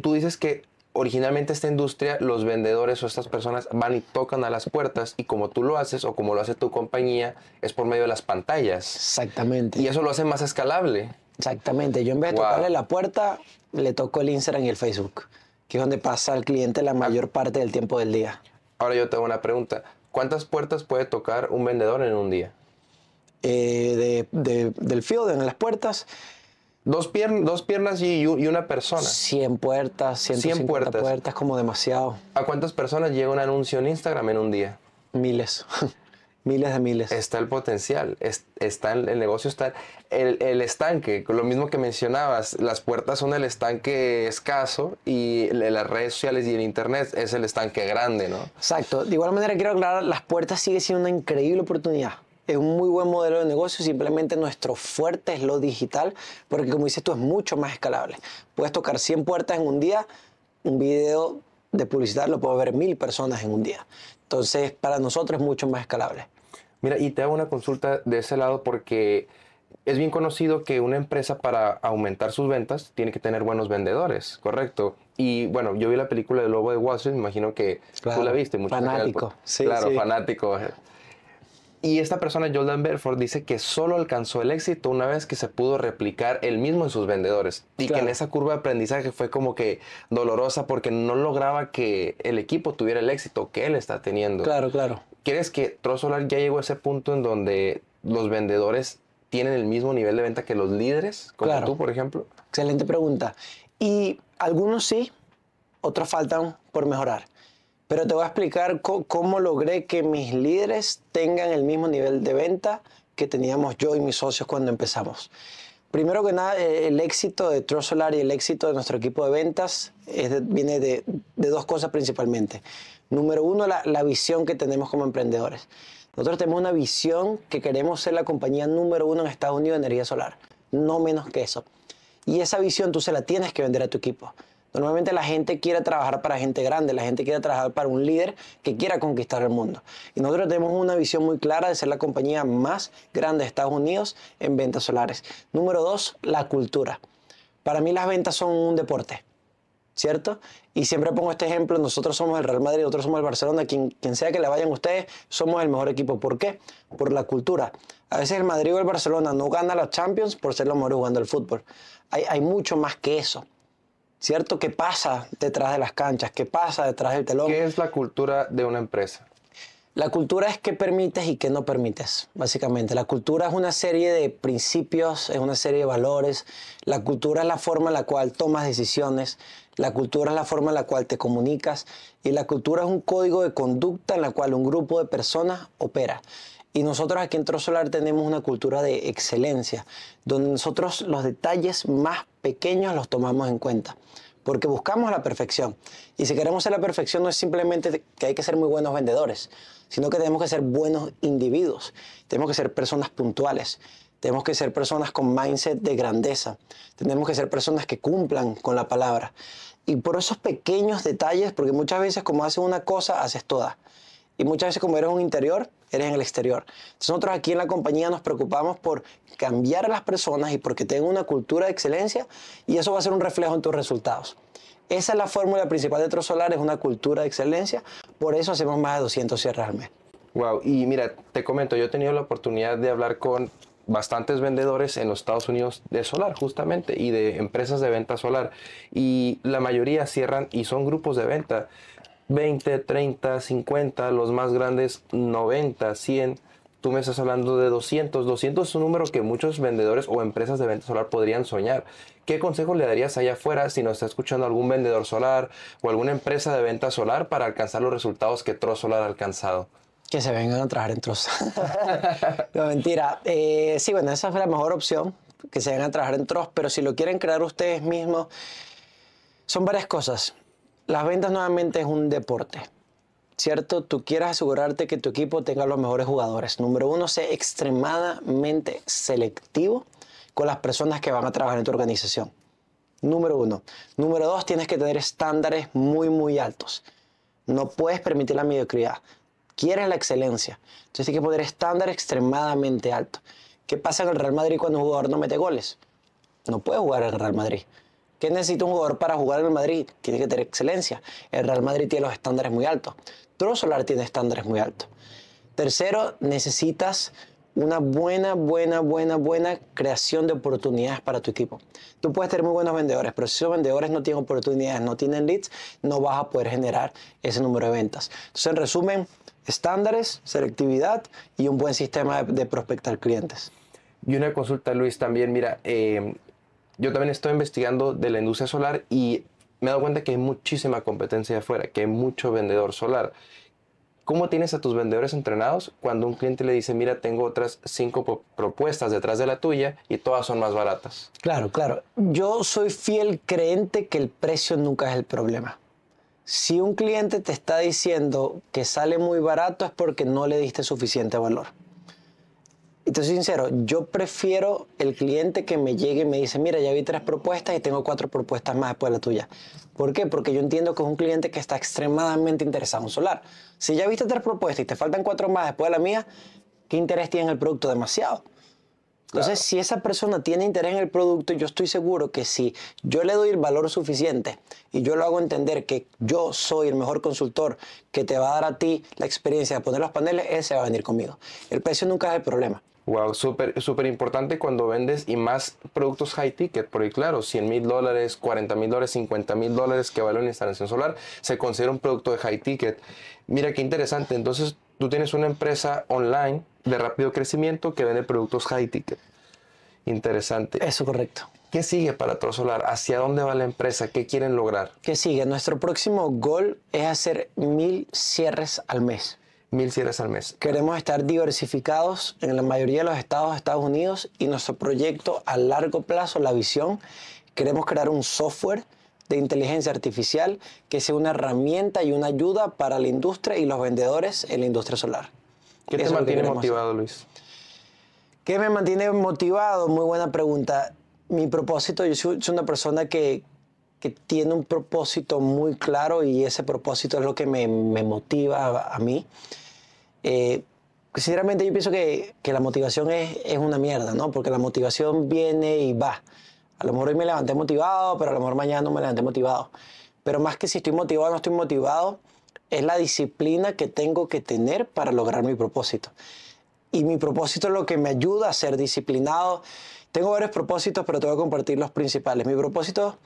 tú dices que originalmente esta industria, los vendedores o estas personas van y tocan a las puertas y como tú lo haces o como lo hace tu compañía, es por medio de las pantallas. Exactamente. Y eso lo hace más escalable. Exactamente. Yo en vez de Wow. tocarle la puerta, le toco el Instagram y el Facebook, que es donde pasa el cliente la mayor parte del tiempo del día. Ahora yo te hago una pregunta. ¿Cuántas puertas puede tocar un vendedor en un día? Eh, de- de- del field, en las puertas, Dos, pier- dos piernas y, y una persona. 100 puertas, 150 puertas. puertas, como demasiado. ¿A cuántas personas llega un anuncio en Instagram en un día? Miles. miles de miles. Está el potencial, es- está el, el negocio, está el, el estanque, lo mismo que mencionabas, las puertas son el estanque escaso y las redes sociales y el internet es el estanque grande, ¿no? Exacto. De igual manera quiero aclarar, las puertas sigue siendo una increíble oportunidad. Es un muy buen modelo de negocio, simplemente nuestro fuerte es lo digital, porque como dices tú, es mucho más escalable. Puedes tocar 100 puertas en un día, un video de publicidad lo puedo ver mil personas en un día. Entonces, para nosotros es mucho más escalable. Mira, y te hago una consulta de ese lado porque es bien conocido que una empresa para aumentar sus ventas tiene que tener buenos vendedores, ¿correcto? Y bueno, yo vi la película de Lobo de Wall Street, me imagino que Claro, tú la viste. mucho fanático, sí, claro, sí. fanático. Y esta persona, Jordan Belfort, dice que solo alcanzó el éxito una vez que se pudo replicar él mismo en sus vendedores. Y que en esa curva de aprendizaje fue como que dolorosa porque no lograba que el equipo tuviera el éxito que él está teniendo. Claro, claro. ¿Crees que Troll Solar ya llegó a ese punto en donde los vendedores tienen el mismo nivel de venta que los líderes, como Claro. tú, por ejemplo? Excelente pregunta. Y algunos sí, otros faltan por mejorar. Pero te voy a explicar cómo logré que mis líderes tengan el mismo nivel de venta que teníamos yo y mis socios cuando empezamos. Primero que nada, eh, el éxito de Trust Solar y el éxito de nuestro equipo de ventas viene de, de dos cosas principalmente. Número uno, la, la visión que tenemos como emprendedores. Nosotros tenemos una visión que queremos ser la compañía número uno en Estados Unidos de energía solar. No menos que eso. Y esa visión tú se la tienes que vender a tu equipo. Normalmente la gente quiere trabajar para gente grande, la gente quiere trabajar para un líder que quiera conquistar el mundo. Y nosotros tenemos una visión muy clara de ser la compañía más grande de Estados Unidos en ventas solares. Número dos, la cultura. Para mí las ventas son un deporte. ¿cierto? Y siempre pongo este ejemplo, nosotros somos el Real Madrid, nosotros somos el Barcelona, quien, quien sea que le vayan ustedes, somos el mejor equipo. ¿Por qué? Por la cultura. A veces el Madrid o el Barcelona no gana la Champions por ser los mejores jugando el fútbol. Hay, hay mucho más que eso, ¿cierto? ¿Qué pasa detrás de las canchas? ¿Qué pasa detrás del telón? ¿Qué es la cultura de una empresa? La cultura es qué permites y qué no permites, básicamente. La cultura es una serie de principios, es una serie de valores. La cultura es la forma en la cual tomas decisiones. La cultura es la forma en la cual te comunicas. Y la cultura es un código de conducta en la cual un grupo de personas opera. Y nosotros aquí en Trosolar tenemos una cultura de excelencia, donde nosotros los detalles más pequeños los tomamos en cuenta porque buscamos la perfección. Y si queremos ser la perfección no es simplemente que hay que ser muy buenos vendedores, sino que tenemos que ser buenos individuos, tenemos que ser personas puntuales, tenemos que ser personas con mindset de grandeza, tenemos que ser personas que cumplan con la palabra. Y por esos pequeños detalles, porque muchas veces como haces una cosa, haces toda. Y muchas veces como eres un interior, eres en el exterior. Nosotros aquí en la compañía nos preocupamos por cambiar a las personas y porque tengan una cultura de excelencia y eso va a ser un reflejo en tus resultados. Esa es la fórmula principal de Trosolar, es una cultura de excelencia. Por eso hacemos más de 200 cierres al mes. Wow, y mira, te comento, yo he tenido la oportunidad de hablar con bastantes vendedores en los Estados Unidos de solar, justamente, y de empresas de venta solar. Y la mayoría cierran y son grupos de venta. 20, 30, 50, los más grandes 90, 100. Tú me estás hablando de 200. 200 es un número que muchos vendedores o empresas de venta solar podrían soñar. ¿Qué consejo le darías allá afuera si nos está escuchando algún vendedor solar o alguna empresa de venta solar para alcanzar los resultados que Tro Solar ha alcanzado? Que se vengan a trabajar en Tross. no, mentira. Eh, sí, bueno, esa es la mejor opción, que se vengan a trabajar en Tross, pero si lo quieren crear ustedes mismos, son varias cosas. Las ventas nuevamente es un deporte. ¿Cierto? Tú quieres asegurarte que tu equipo tenga los mejores jugadores. Número uno, sé extremadamente selectivo con las personas que van a trabajar en tu organización. Número uno. Número dos, tienes que tener estándares muy, muy altos. No puedes permitir la mediocridad. Quieres la excelencia. Entonces tienes que poner estándares extremadamente altos. ¿Qué pasa en el Real Madrid cuando un jugador no mete goles? No puede jugar en el Real Madrid. ¿Qué necesita un jugador para jugar en el Madrid? Tiene que tener excelencia. El Real Madrid tiene los estándares muy altos. Solar tiene estándares muy altos. Tercero, necesitas una buena, buena, buena, buena creación de oportunidades para tu equipo. Tú puedes tener muy buenos vendedores, pero si esos vendedores no tienen oportunidades, no tienen leads, no vas a poder generar ese número de ventas. Entonces, en resumen, estándares, selectividad y un buen sistema de, prospectar clientes. Y una consulta, Luis, también, mira, eh, yo también estoy investigando de la industria solar y me he dado cuenta que hay muchísima competencia afuera, que hay mucho vendedor solar. ¿Cómo tienes a tus vendedores entrenados cuando un cliente le dice, mira, tengo otras cinco propuestas detrás de la tuya y todas son más baratas? Claro, claro. Yo soy fiel creyente que el precio nunca es el problema. Si un cliente te está diciendo que sale muy barato es porque no le diste suficiente valor. Y te soy sincero, yo prefiero el cliente que me llegue y me dice, mira, ya vi tres propuestas y tengo cuatro propuestas más después de la tuya. ¿Por qué? Porque yo entiendo que es un cliente que está extremadamente interesado en solar. Si ya viste tres propuestas y te faltan cuatro más después de la mía, ¿qué interés tiene en el producto? Demasiado. Entonces, si esa persona tiene interés en el producto, yo estoy seguro que si yo le doy el valor suficiente y yo lo hago entender que yo soy el mejor consultor que te va a dar a ti la experiencia de poner los paneles, él se va a venir conmigo. El precio nunca es el problema. Wow, súper súper importante cuando vendes y más productos high ticket, porque claro, 100 mil dólares, 40 mil dólares, 50 mil dólares que vale una instalación solar, se considera un producto de high ticket. Mira qué interesante, entonces tú tienes una empresa online de rápido crecimiento que vende productos high ticket. Interesante. Eso correcto. ¿Qué sigue para Solar? ¿Hacia dónde va la empresa? ¿Qué quieren lograr? ¿Qué sigue? Nuestro próximo gol es hacer mil cierres al mes mil cierres al mes. Queremos estar diversificados en la mayoría de los estados de Estados Unidos y nuestro proyecto a largo plazo, la visión, queremos crear un software de inteligencia artificial que sea una herramienta y una ayuda para la industria y los vendedores en la industria solar. ¿Qué te mantiene motivado, Luis? ¿Qué me mantiene motivado? Muy buena pregunta. Mi propósito, yo soy una persona que, que tiene un propósito muy claro y ese propósito es lo que me, me motiva a, mí. Eh, sinceramente yo pienso que, que la motivación es, es, una mierda, ¿no? Porque la motivación viene y va. A lo mejor hoy me levanté motivado, pero a lo mejor mañana no me levanté motivado. Pero más que si estoy motivado o no estoy motivado, es la disciplina que tengo que tener para lograr mi propósito. Y mi propósito es lo que me ayuda a ser disciplinado. Tengo varios propósitos, pero te voy a compartir los principales. Mi propósito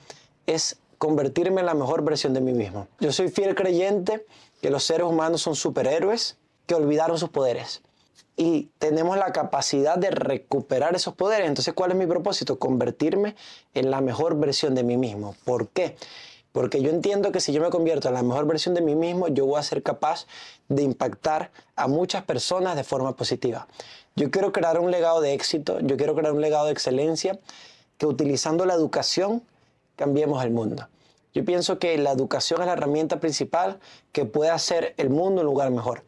es convertirme en la mejor versión de mí mismo. Yo soy fiel creyente que los seres humanos son superhéroes que olvidaron sus poderes. Y tenemos la capacidad de recuperar esos poderes. Entonces, ¿cuál es mi propósito? Convertirme en la mejor versión de mí mismo. ¿Por qué? Porque yo entiendo que si yo me convierto en la mejor versión de mí mismo, yo voy a ser capaz de impactar a muchas personas de forma positiva. Yo quiero crear un legado de éxito, yo quiero crear un legado de excelencia que utilizando la educación cambiemos el mundo. Yo pienso que la educación es la herramienta principal que puede hacer el mundo un lugar mejor.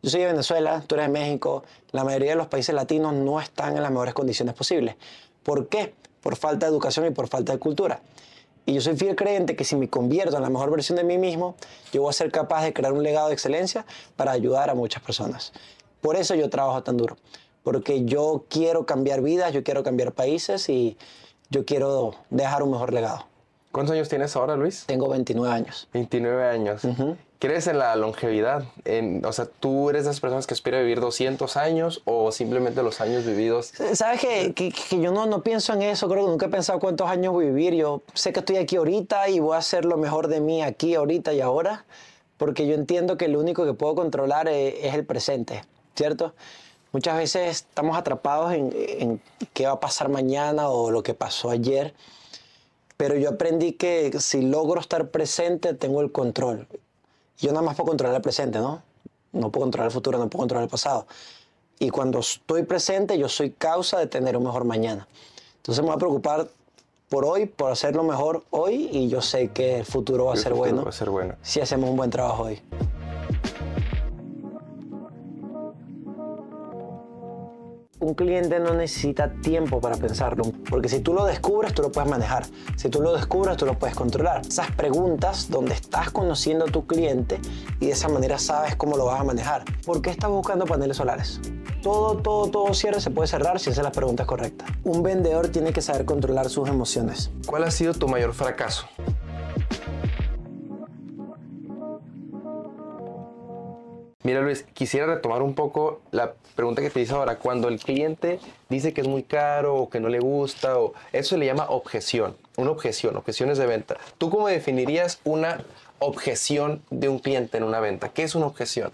Yo soy de Venezuela, tú eres de México, la mayoría de los países latinos no están en las mejores condiciones posibles. ¿Por qué? Por falta de educación y por falta de cultura. Y yo soy fiel creyente que si me convierto en la mejor versión de mí mismo, yo voy a ser capaz de crear un legado de excelencia para ayudar a muchas personas. Por eso yo trabajo tan duro, porque yo quiero cambiar vidas, yo quiero cambiar países y yo quiero dejar un mejor legado. ¿Cuántos años tienes ahora, Luis? Tengo 29 años. 29 años. ¿Crees en la longevidad? En, o sea, ¿tú eres de esas personas que aspira a vivir 200 años o simplemente los años vividos? ¿Sabes que, que, yo no, no pienso en eso? Creo que nunca he pensado cuántos años voy a vivir. Yo sé que estoy aquí ahorita y voy a hacer lo mejor de mí aquí, ahorita y ahora, porque yo entiendo que lo único que puedo controlar es, es el presente, ¿cierto? Muchas veces estamos atrapados en, en qué va a pasar mañana o lo que pasó ayer, pero yo aprendí que si logro estar presente, tengo el control yo nada más puedo controlar el presente, ¿no? No puedo controlar el futuro, no puedo controlar el pasado. Y cuando estoy presente, yo soy causa de tener un mejor mañana. Entonces me voy a preocupar por hoy, por hacerlo mejor hoy, y yo sé que el futuro va a ser bueno. Va a ser bueno. Si hacemos un buen trabajo hoy. Un cliente no necesita tiempo para pensarlo, porque si tú lo descubres, tú lo puedes manejar. Si tú lo descubres, tú lo puedes controlar. Esas preguntas donde estás conociendo a tu cliente y de esa manera sabes cómo lo vas a manejar. ¿Por qué estás buscando paneles solares? Todo, todo, todo cierre se puede cerrar si haces las preguntas correctas. Un vendedor tiene que saber controlar sus emociones. ¿Cuál ha sido tu mayor fracaso? Mira Luis, quisiera retomar un poco la pregunta que te hice ahora. Cuando el cliente dice que es muy caro o que no le gusta, o eso se le llama objeción, una objeción, objeciones de venta. ¿Tú cómo definirías una objeción de un cliente en una venta? ¿Qué es una objeción?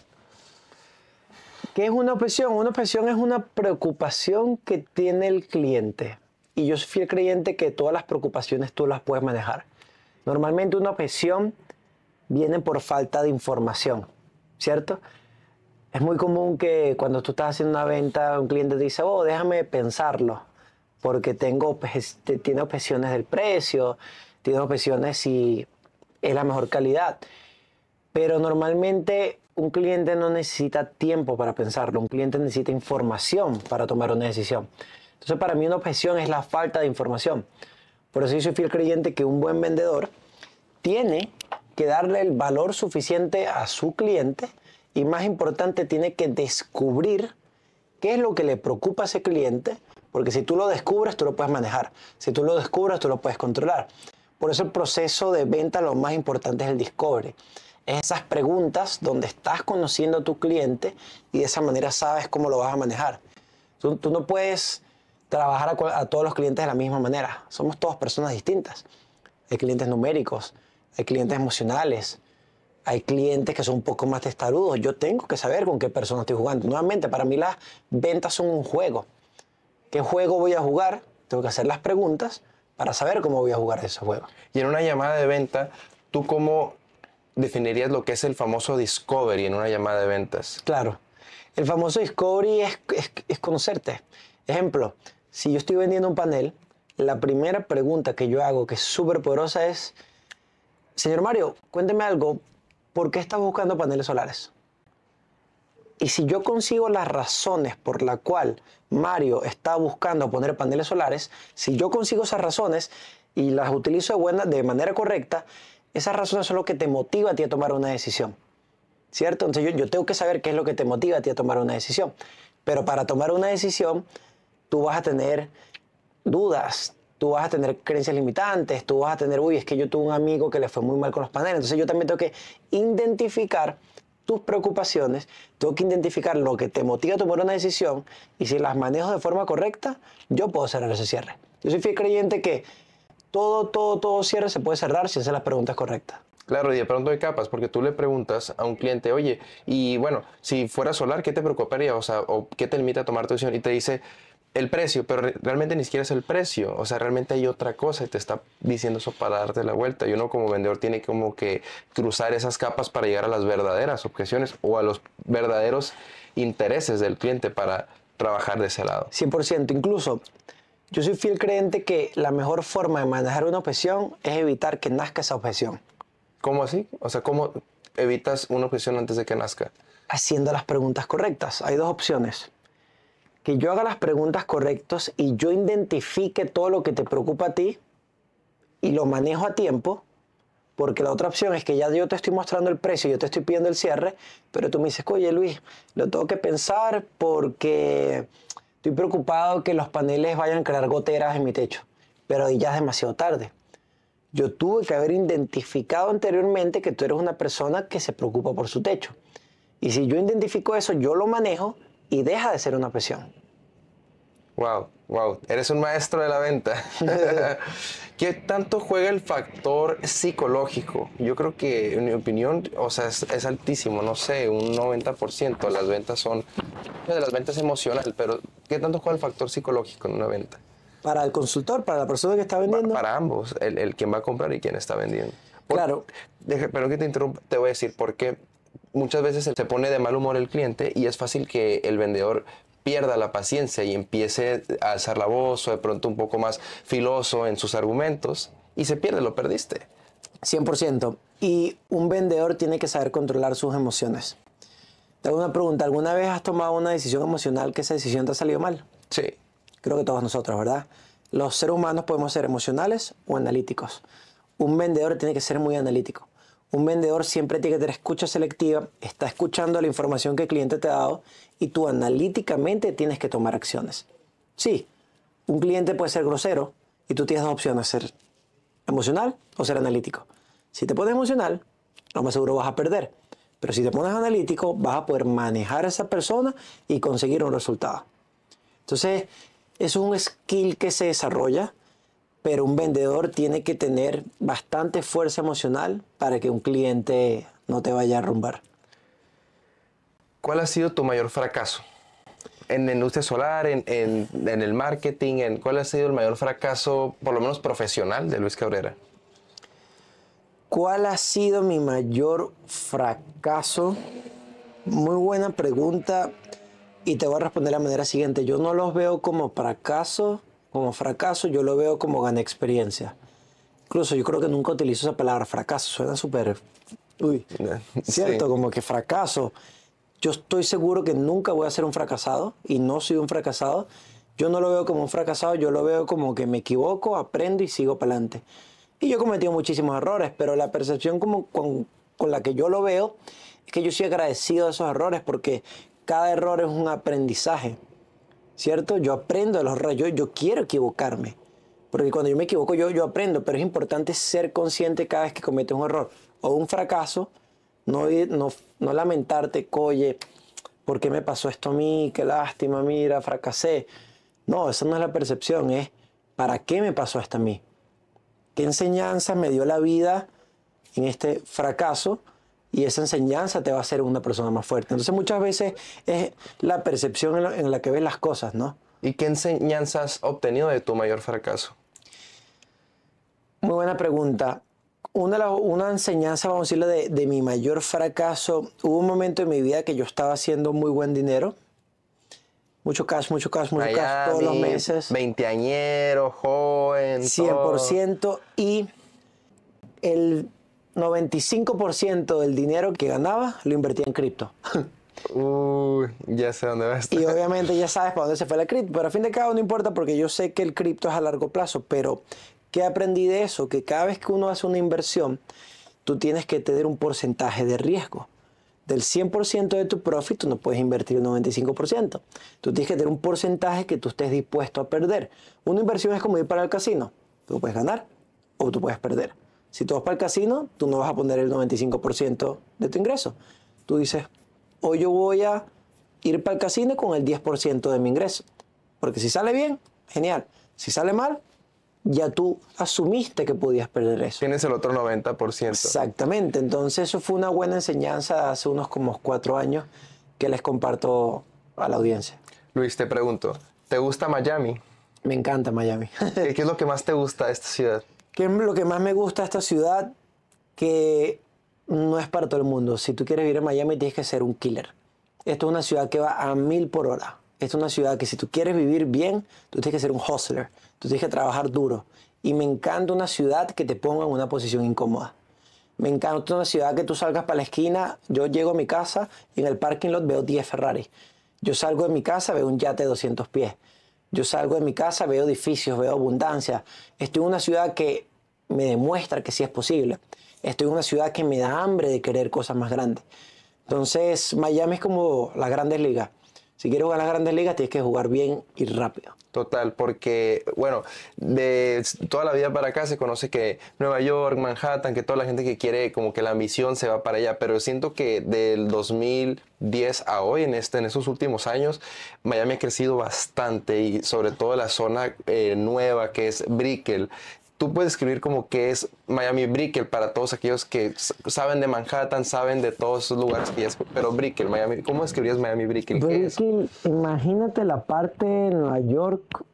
¿Qué es una objeción? Una objeción es una preocupación que tiene el cliente. Y yo soy fiel creyente que todas las preocupaciones tú las puedes manejar. Normalmente una objeción viene por falta de información, ¿cierto? Es muy común que cuando tú estás haciendo una venta, un cliente te dice, oh, déjame pensarlo, porque tengo, tiene objeciones del precio, tiene objeciones si es la mejor calidad. Pero normalmente un cliente no necesita tiempo para pensarlo, un cliente necesita información para tomar una decisión. Entonces para mí una objeción es la falta de información. Por eso yo soy fiel creyente que un buen vendedor tiene que darle el valor suficiente a su cliente y más importante, tiene que descubrir qué es lo que le preocupa a ese cliente, porque si tú lo descubres, tú lo puedes manejar. Si tú lo descubres, tú lo puedes controlar. Por eso el proceso de venta lo más importante es el discovery. Es esas preguntas donde estás conociendo a tu cliente y de esa manera sabes cómo lo vas a manejar. Tú, no puedes trabajar a, a todos los clientes de la misma manera. Somos todas personas distintas. Hay clientes numéricos, hay clientes emocionales, hay clientes que son un poco más testarudos. Yo tengo que saber con qué persona estoy jugando. Nuevamente, para mí las ventas son un juego. ¿Qué juego voy a jugar? Tengo que hacer las preguntas para saber cómo voy a jugar ese juego. Y en una llamada de venta, ¿tú cómo definirías lo que es el famoso discovery en una llamada de ventas? Claro. El famoso discovery es, es conocerte. Ejemplo, si yo estoy vendiendo un panel, la primera pregunta que yo hago, que es súper poderosa, es, señor Mario, cuénteme algo, ¿por qué estás buscando paneles solares? Y si yo consigo las razones por la cual Mario está buscando poner paneles solares, si yo consigo esas razones y las utilizo de, de manera correcta, esas razones son lo que te motiva a ti a tomar una decisión. ¿Cierto? Entonces yo, yo tengo que saber qué es lo que te motiva a ti a tomar una decisión. Pero para tomar una decisión, tú vas a tener dudas, tú vas a tener creencias limitantes, tú vas a tener, uy, es que yo tuve un amigo que le fue muy mal con los paneles. Entonces yo también tengo que identificar tus preocupaciones, tengo que identificar lo que te motiva a tomar una decisión y si las manejo de forma correcta, yo puedo cerrar ese cierre. Yo soy fiel creyente que todo, todo, todo cierre se puede cerrar si haces las preguntas correctas. Claro, y de pronto hay capas, porque tú le preguntas a un cliente, oye, y bueno, si fuera solar, ¿qué te preocuparía? O sea, ¿o qué te limita a tomar tu decisión? Y te dice, el precio, pero realmente ni siquiera es el precio. O sea, realmente hay otra cosa y te está diciendo eso para darte la vuelta. Y uno como vendedor tiene como que cruzar esas capas para llegar a las verdaderas objeciones o a los verdaderos intereses del cliente para trabajar de ese lado. 100%. Incluso yo soy fiel creyente que la mejor forma de manejar una objeción es evitar que nazca esa objeción. ¿Cómo así? O sea, ¿cómo evitas una objeción antes de que nazca? Haciendo las preguntas correctas. Hay dos opciones que yo haga las preguntas correctas y yo identifique todo lo que te preocupa a ti y lo manejo a tiempo, porque la otra opción es que ya yo te estoy mostrando el precio, yo te estoy pidiendo el cierre, pero tú me dices, oye Luis, lo tengo que pensar porque estoy preocupado que los paneles vayan a crear goteras en mi techo, pero ya es demasiado tarde. yo tuve que haber identificado anteriormente que tú eres una persona que se preocupa por su techo. Y si yo identifico eso, yo lo manejo y deja de ser una presión. Wow, wow, eres un maestro de la venta. ¿Qué tanto juega el factor psicológico? Yo creo que, en mi opinión, o sea, es, altísimo, no sé, un 90%. Las ventas son, de las ventas emocional, pero ¿qué tanto juega el factor psicológico en una venta? Para el consultor, para la persona que está vendiendo. Para, ambos, el, el, quien va a comprar y quien está vendiendo. claro. pero que te interrumpa, te voy a decir, porque muchas veces se pone de mal humor el cliente y es fácil que el vendedor pierda la paciencia y empiece a alzar la voz o de pronto un poco más filoso en sus argumentos y se pierde, lo perdiste. 100%. Y un vendedor tiene que saber controlar sus emociones. Te hago una pregunta, ¿alguna vez has tomado una decisión emocional que esa decisión te ha salido mal? Sí. Creo que todos nosotros, ¿verdad? Los seres humanos podemos ser emocionales o analíticos. Un vendedor tiene que ser muy analítico. Un vendedor siempre tiene que tener escucha selectiva, está escuchando la información que el cliente te ha dado y tú analíticamente tienes que tomar acciones. Sí, un cliente puede ser grosero y tú tienes dos opciones, ser emocional o ser analítico. Si te pones emocional, lo más seguro vas a perder. Pero si te pones analítico, vas a poder manejar a esa persona y conseguir un resultado. Entonces, es un skill que se desarrolla pero un vendedor tiene que tener bastante fuerza emocional para que un cliente no te vaya a arrumbar. ¿Cuál ha sido tu mayor fracaso? En la industria solar, en, el marketing, en, ¿cuál ha sido el mayor fracaso, por lo menos profesional, de Luis Cabrera? ¿Cuál ha sido mi mayor fracaso? Muy buena pregunta y te voy a responder de la manera siguiente. Yo no los veo como fracaso como fracaso, yo lo veo como gané experiencia. Incluso yo creo que nunca utilizo esa palabra fracaso, suena súper... Uy, cierto, como que fracaso. Yo estoy seguro que nunca voy a ser un fracasado y no soy un fracasado. Yo no lo veo como un fracasado, yo lo veo como que me equivoco, aprendo y sigo para adelante. Y yo he cometido muchísimos errores, pero la percepción como con, con la que yo lo veo es que yo soy agradecido de esos errores porque cada error es un aprendizaje. ¿Cierto? Yo aprendo de los errores, yo, quiero equivocarme, porque cuando yo me equivoco yo, yo aprendo, pero es importante ser consciente cada vez que cometes un error o un fracaso, no, no, no lamentarte, oye, ¿por qué me pasó esto a mí? Qué lástima, mira, fracasé. No, esa no es la percepción, es ¿para qué me pasó esto a mí? ¿Qué enseñanza me dio la vida en este fracaso? Y esa enseñanza te va a hacer una persona más fuerte. Entonces muchas veces es la percepción en la, que ves las cosas, ¿no? ¿Y qué enseñanzas has obtenido de tu mayor fracaso? Muy buena pregunta. Una, una enseñanza, vamos a decirlo, de, mi mayor fracaso, hubo un momento en mi vida que yo estaba haciendo muy buen dinero. Mucho cash, mucho cash, mucho cash todos los meses. Veinteañero, joven. 100%. Y el 95% del dinero que ganaba lo invertía en cripto. Uy, ya sé dónde va a estar. Y obviamente ya sabes para dónde se fue la cripto, pero a fin de cabo no importa porque yo sé que el cripto es a largo plazo, pero ¿qué aprendí de eso? Que cada vez que uno hace una inversión, tú tienes que tener un porcentaje de riesgo. Del 100% de tu profit, tú no puedes invertir el 95%. Tú tienes que tener un porcentaje que tú estés dispuesto a perder. Una inversión es como ir para el casino. Tú puedes ganar o tú puedes perder. Si tú vas para el casino, tú no vas a poner el 95% de tu ingreso. Tú dices, hoy yo voy a ir para el casino con el 10% de mi ingreso. Porque si sale bien, genial. Si sale mal, ya tú asumiste que podías perder eso. Tienes el otro 90%. Exactamente. Entonces eso fue una buena enseñanza hace unos como cuatro años que les comparto a la audiencia. Luis, te pregunto, ¿te gusta Miami? Me encanta Miami. ¿Qué es lo que más te gusta de esta ciudad? ¿Qué lo que más me gusta de esta ciudad? Que no es para todo el mundo. Si tú quieres vivir en Miami, tienes que ser un killer. Esto es una ciudad que va a mil por hora. Esto es una ciudad que si tú quieres vivir bien, tú tienes que ser un hustler. Tú tienes que trabajar duro. Y me encanta una ciudad que te ponga en una posición incómoda. Me encanta una ciudad que tú salgas para la esquina, yo llego a mi casa y en el parking lot veo 10 Ferrari. Yo salgo de mi casa, veo un yate de 200 pies. Yo salgo de mi casa, veo edificios, veo abundancia. Estoy en una ciudad que me demuestra que sí es posible. Estoy en una ciudad que me da hambre de querer cosas más grandes. Entonces, Miami es como las grandes ligas. Si quieres jugar en las grandes ligas, tienes que jugar bien y rápido. Total, porque, bueno, de toda la vida para acá se conoce que Nueva York, Manhattan, que toda la gente que quiere, como que la ambición se va para allá, pero siento que del 2010 a hoy, en, este, estos últimos años, Miami ha crecido bastante y sobre todo la zona eh, nueva que es Brickell, tú puedes escribir como que es Miami Brickell para todos aquellos que saben de Manhattan, saben de todos esos lugares que es, pero Brickell, Miami, ¿cómo escribirías Miami Brickell? Brickell, imagínate la parte de Nueva York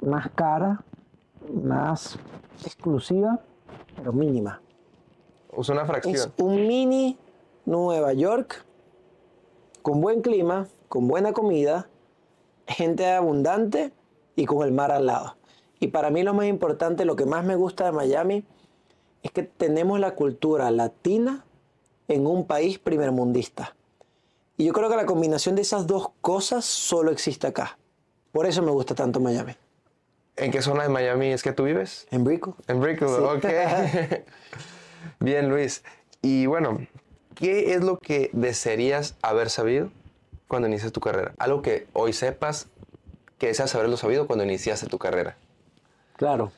más cara, más exclusiva, pero mínima. Usa una fracción. Es un mini Nueva York con buen clima, con buena comida, gente abundante y con el mar al lado. Y para mí lo más importante, lo que más me gusta de Miami, es que tenemos la cultura latina en un país primermundista. Y yo creo que la combinación de esas dos cosas solo existe acá. Por eso me gusta tanto Miami. ¿En qué zona de Miami es que tú vives? En Brickell. En Brickell, ok. Bien, Luis. Y bueno, ¿qué es lo que desearías haber sabido cuando inicias tu carrera? Algo que hoy sepas que deseas haberlo sabido cuando iniciaste tu carrera. Claro.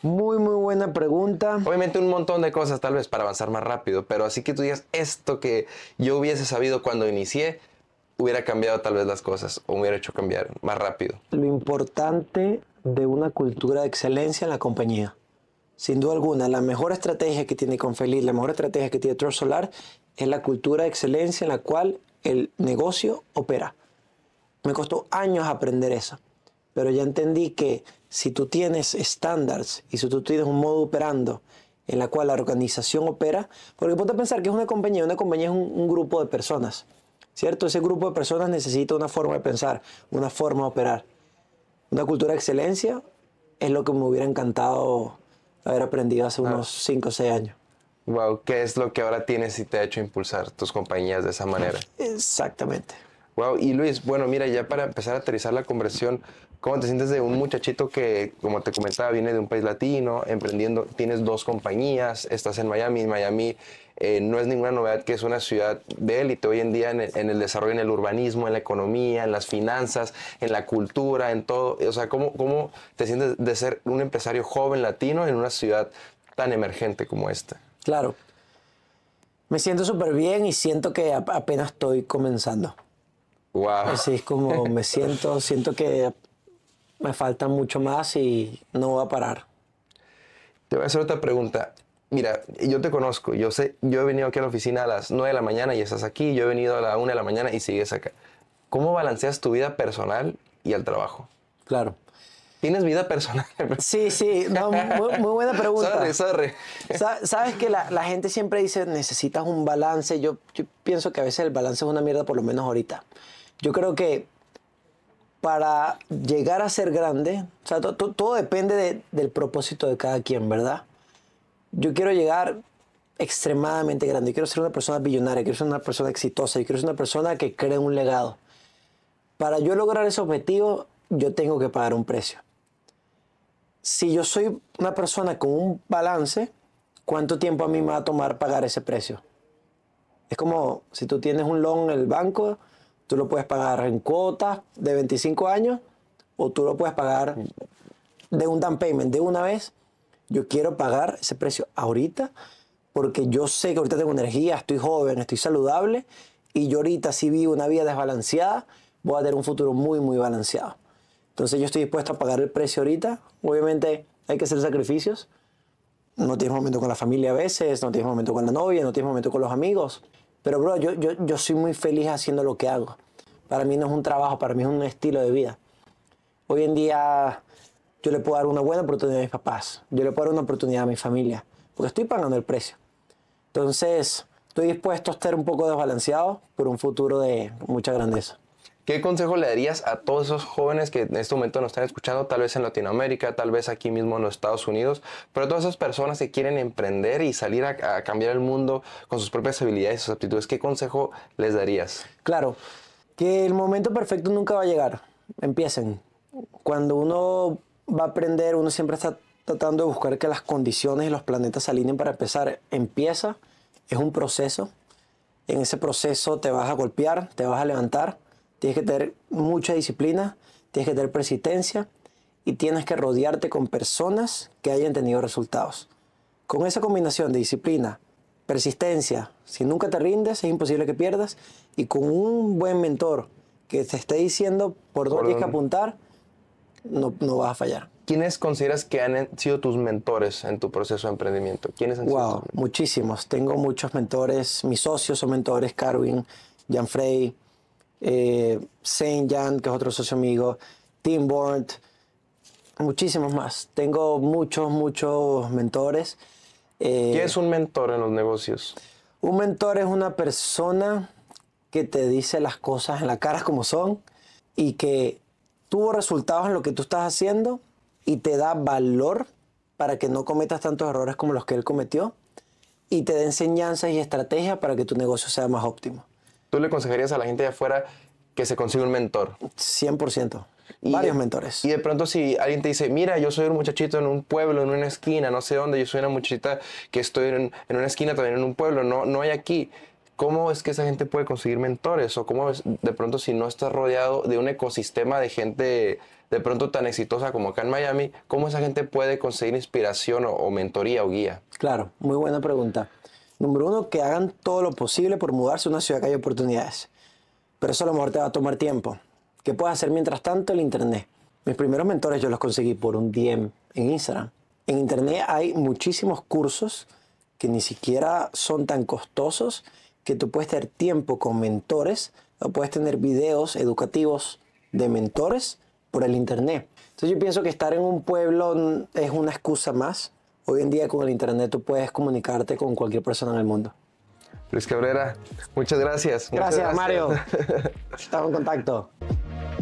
Muy, muy buena pregunta. Obviamente un montón de cosas tal vez para avanzar más rápido, pero así que tú digas, esto que yo hubiese sabido cuando inicié, hubiera cambiado tal vez las cosas o me hubiera hecho cambiar más rápido. Lo importante de una cultura de excelencia en la compañía. Sin duda alguna, la mejor estrategia que tiene Confeliz, la mejor estrategia que tiene Trust Solar es la cultura de excelencia en la cual el negocio opera. Me costó años aprender eso, pero ya entendí que si tú tienes estándares y si tú tienes un modo operando en la cual la organización opera, porque ponte a pensar que es una compañía, una compañía es un, grupo de personas, ¿cierto? Ese grupo de personas necesita una forma de pensar, una forma de operar. Una cultura de excelencia es lo que me hubiera encantado haber aprendido hace unos 5 o 6 años. Wow, ¿qué es lo que ahora tienes y te ha hecho impulsar tus compañías de esa manera? Exactamente. Wow, y Luis, bueno, mira, ya para empezar a aterrizar la conversión, ¿cómo te sientes de un muchachito que, como te comentaba, viene de un país latino, emprendiendo, tienes dos compañías, estás en Miami, Miami eh, no es ninguna novedad que es una ciudad de élite hoy en día en el, desarrollo, en el urbanismo, en la economía, en las finanzas, en la cultura, en todo. O sea, ¿cómo, cómo te sientes de ser un empresario joven latino en una ciudad tan emergente como esta? Claro. Me siento súper bien y siento que apenas estoy comenzando. Wow. Así es como me siento, siento que me falta mucho más y no voy a parar. Te voy a hacer otra pregunta. Mira, yo te conozco, yo sé, yo he venido aquí a la oficina a las 9 de la mañana y estás aquí, yo he venido a la 1 de la mañana y sigues acá. ¿Cómo balanceas tu vida personal y el trabajo? Claro. ¿Tienes vida personal? Sí, sí, muy, buena pregunta. Sorry, sorry. Sabes que la, la, gente siempre dice, necesitas un balance. Yo, yo pienso que a veces el balance es una mierda, por lo menos ahorita. Yo creo que para llegar a ser grande, o sea, todo depende del propósito de cada quien, ¿verdad? Yo quiero llegar extremadamente grande, yo quiero ser una persona billonaria, quiero ser una persona exitosa, yo quiero ser una persona que cree un legado. Para yo lograr ese objetivo, yo tengo que pagar un precio. Si yo soy una persona con un balance, ¿cuánto tiempo a mí me va a tomar pagar ese precio? Es como si tú tienes un loan en el banco, Tú lo puedes pagar en cuotas de 25 años o tú lo puedes pagar de un down payment de una vez. Yo quiero pagar ese precio ahorita porque yo sé que ahorita tengo energía, estoy joven, estoy saludable y yo ahorita si vivo una vida desbalanceada, voy a tener un futuro muy, muy balanceado. Entonces yo estoy dispuesto a pagar el precio ahorita. Obviamente hay que hacer sacrificios. No tienes momento con la familia a veces, no tienes momento con la novia, no tienes momento con los amigos. Pero, bro, yo, yo, yo soy muy feliz haciendo lo que hago. Para mí no es un trabajo, para mí es un estilo de vida. Hoy en día yo le puedo dar una buena oportunidad a mis papás, yo le puedo dar una oportunidad a mi familia, porque estoy pagando el precio. Entonces, estoy dispuesto a estar un poco desbalanceado por un futuro de mucha grandeza. ¿Qué consejo le darías a todos esos jóvenes que en este momento nos están escuchando, tal vez en Latinoamérica, tal vez aquí mismo en los Estados Unidos, pero todas esas personas que quieren emprender y salir a, cambiar el mundo con sus propias habilidades y sus aptitudes, ¿qué consejo les darías? Claro, que el momento perfecto nunca va a llegar. Empiecen. Cuando uno va a aprender, uno siempre está tratando de buscar que las condiciones y los planetas se alineen para empezar. Empieza, es un proceso. En ese proceso te vas a golpear, te vas a levantar tienes que tener mucha disciplina, tienes que tener persistencia y tienes que rodearte con personas que hayan tenido resultados. Con esa combinación de disciplina, persistencia, si nunca te rindes es imposible que pierdas y con un buen mentor que te esté diciendo por dónde tienes que apuntar, no, no vas a fallar. ¿Quiénes consideras que han sido tus mentores en tu proceso de emprendimiento? ¿Quiénes han Wow, muchísimos. Tengo muchos mentores. Mis socios son mentores, Carwin, Jan Frey, eh, Saint Jan, que es otro socio amigo, Tim Bort, muchísimos más. Tengo muchos, muchos mentores. Eh, ¿Quién es un mentor en los negocios? un mentor es una persona que te dice las cosas en la cara como son y que tuvo resultados en lo que tú estás haciendo y te da valor para que no cometas tantos errores como los que él cometió y te da enseñanzas y estrategias para que tu negocio sea más óptimo. ¿Tú le aconsejarías a la gente de afuera que se consiga un mentor? 100%. Y Varios de- mentores. Y de pronto si alguien te dice, mira, yo soy un muchachito en un pueblo, en una esquina, no sé dónde, yo soy una muchachita que estoy en, en una esquina también en un pueblo, no, no hay aquí. ¿Cómo es que esa gente puede conseguir mentores? O cómo es de pronto si no estás rodeado de un ecosistema de gente de pronto tan exitosa como acá en Miami, cómo esa gente puede conseguir inspiración o, o mentoría o guía? Claro, muy buena pregunta. Número uno, que hagan todo lo posible por mudarse a una ciudad que haya oportunidades. Pero eso a lo mejor te va a tomar tiempo. ¿Qué puedes hacer mientras tanto? El Internet. Mis primeros mentores yo los conseguí por un DM en Instagram. En Internet hay muchísimos cursos que ni siquiera son tan costosos que tú puedes tener tiempo con mentores o puedes tener videos educativos de mentores por el Internet. Entonces yo pienso que estar en un pueblo es una excusa más. Hoy en día con el Internet tú puedes comunicarte con cualquier persona en el mundo. Luis Cabrera, muchas gracias. muchas Gracias, Mario. Estamos en contacto.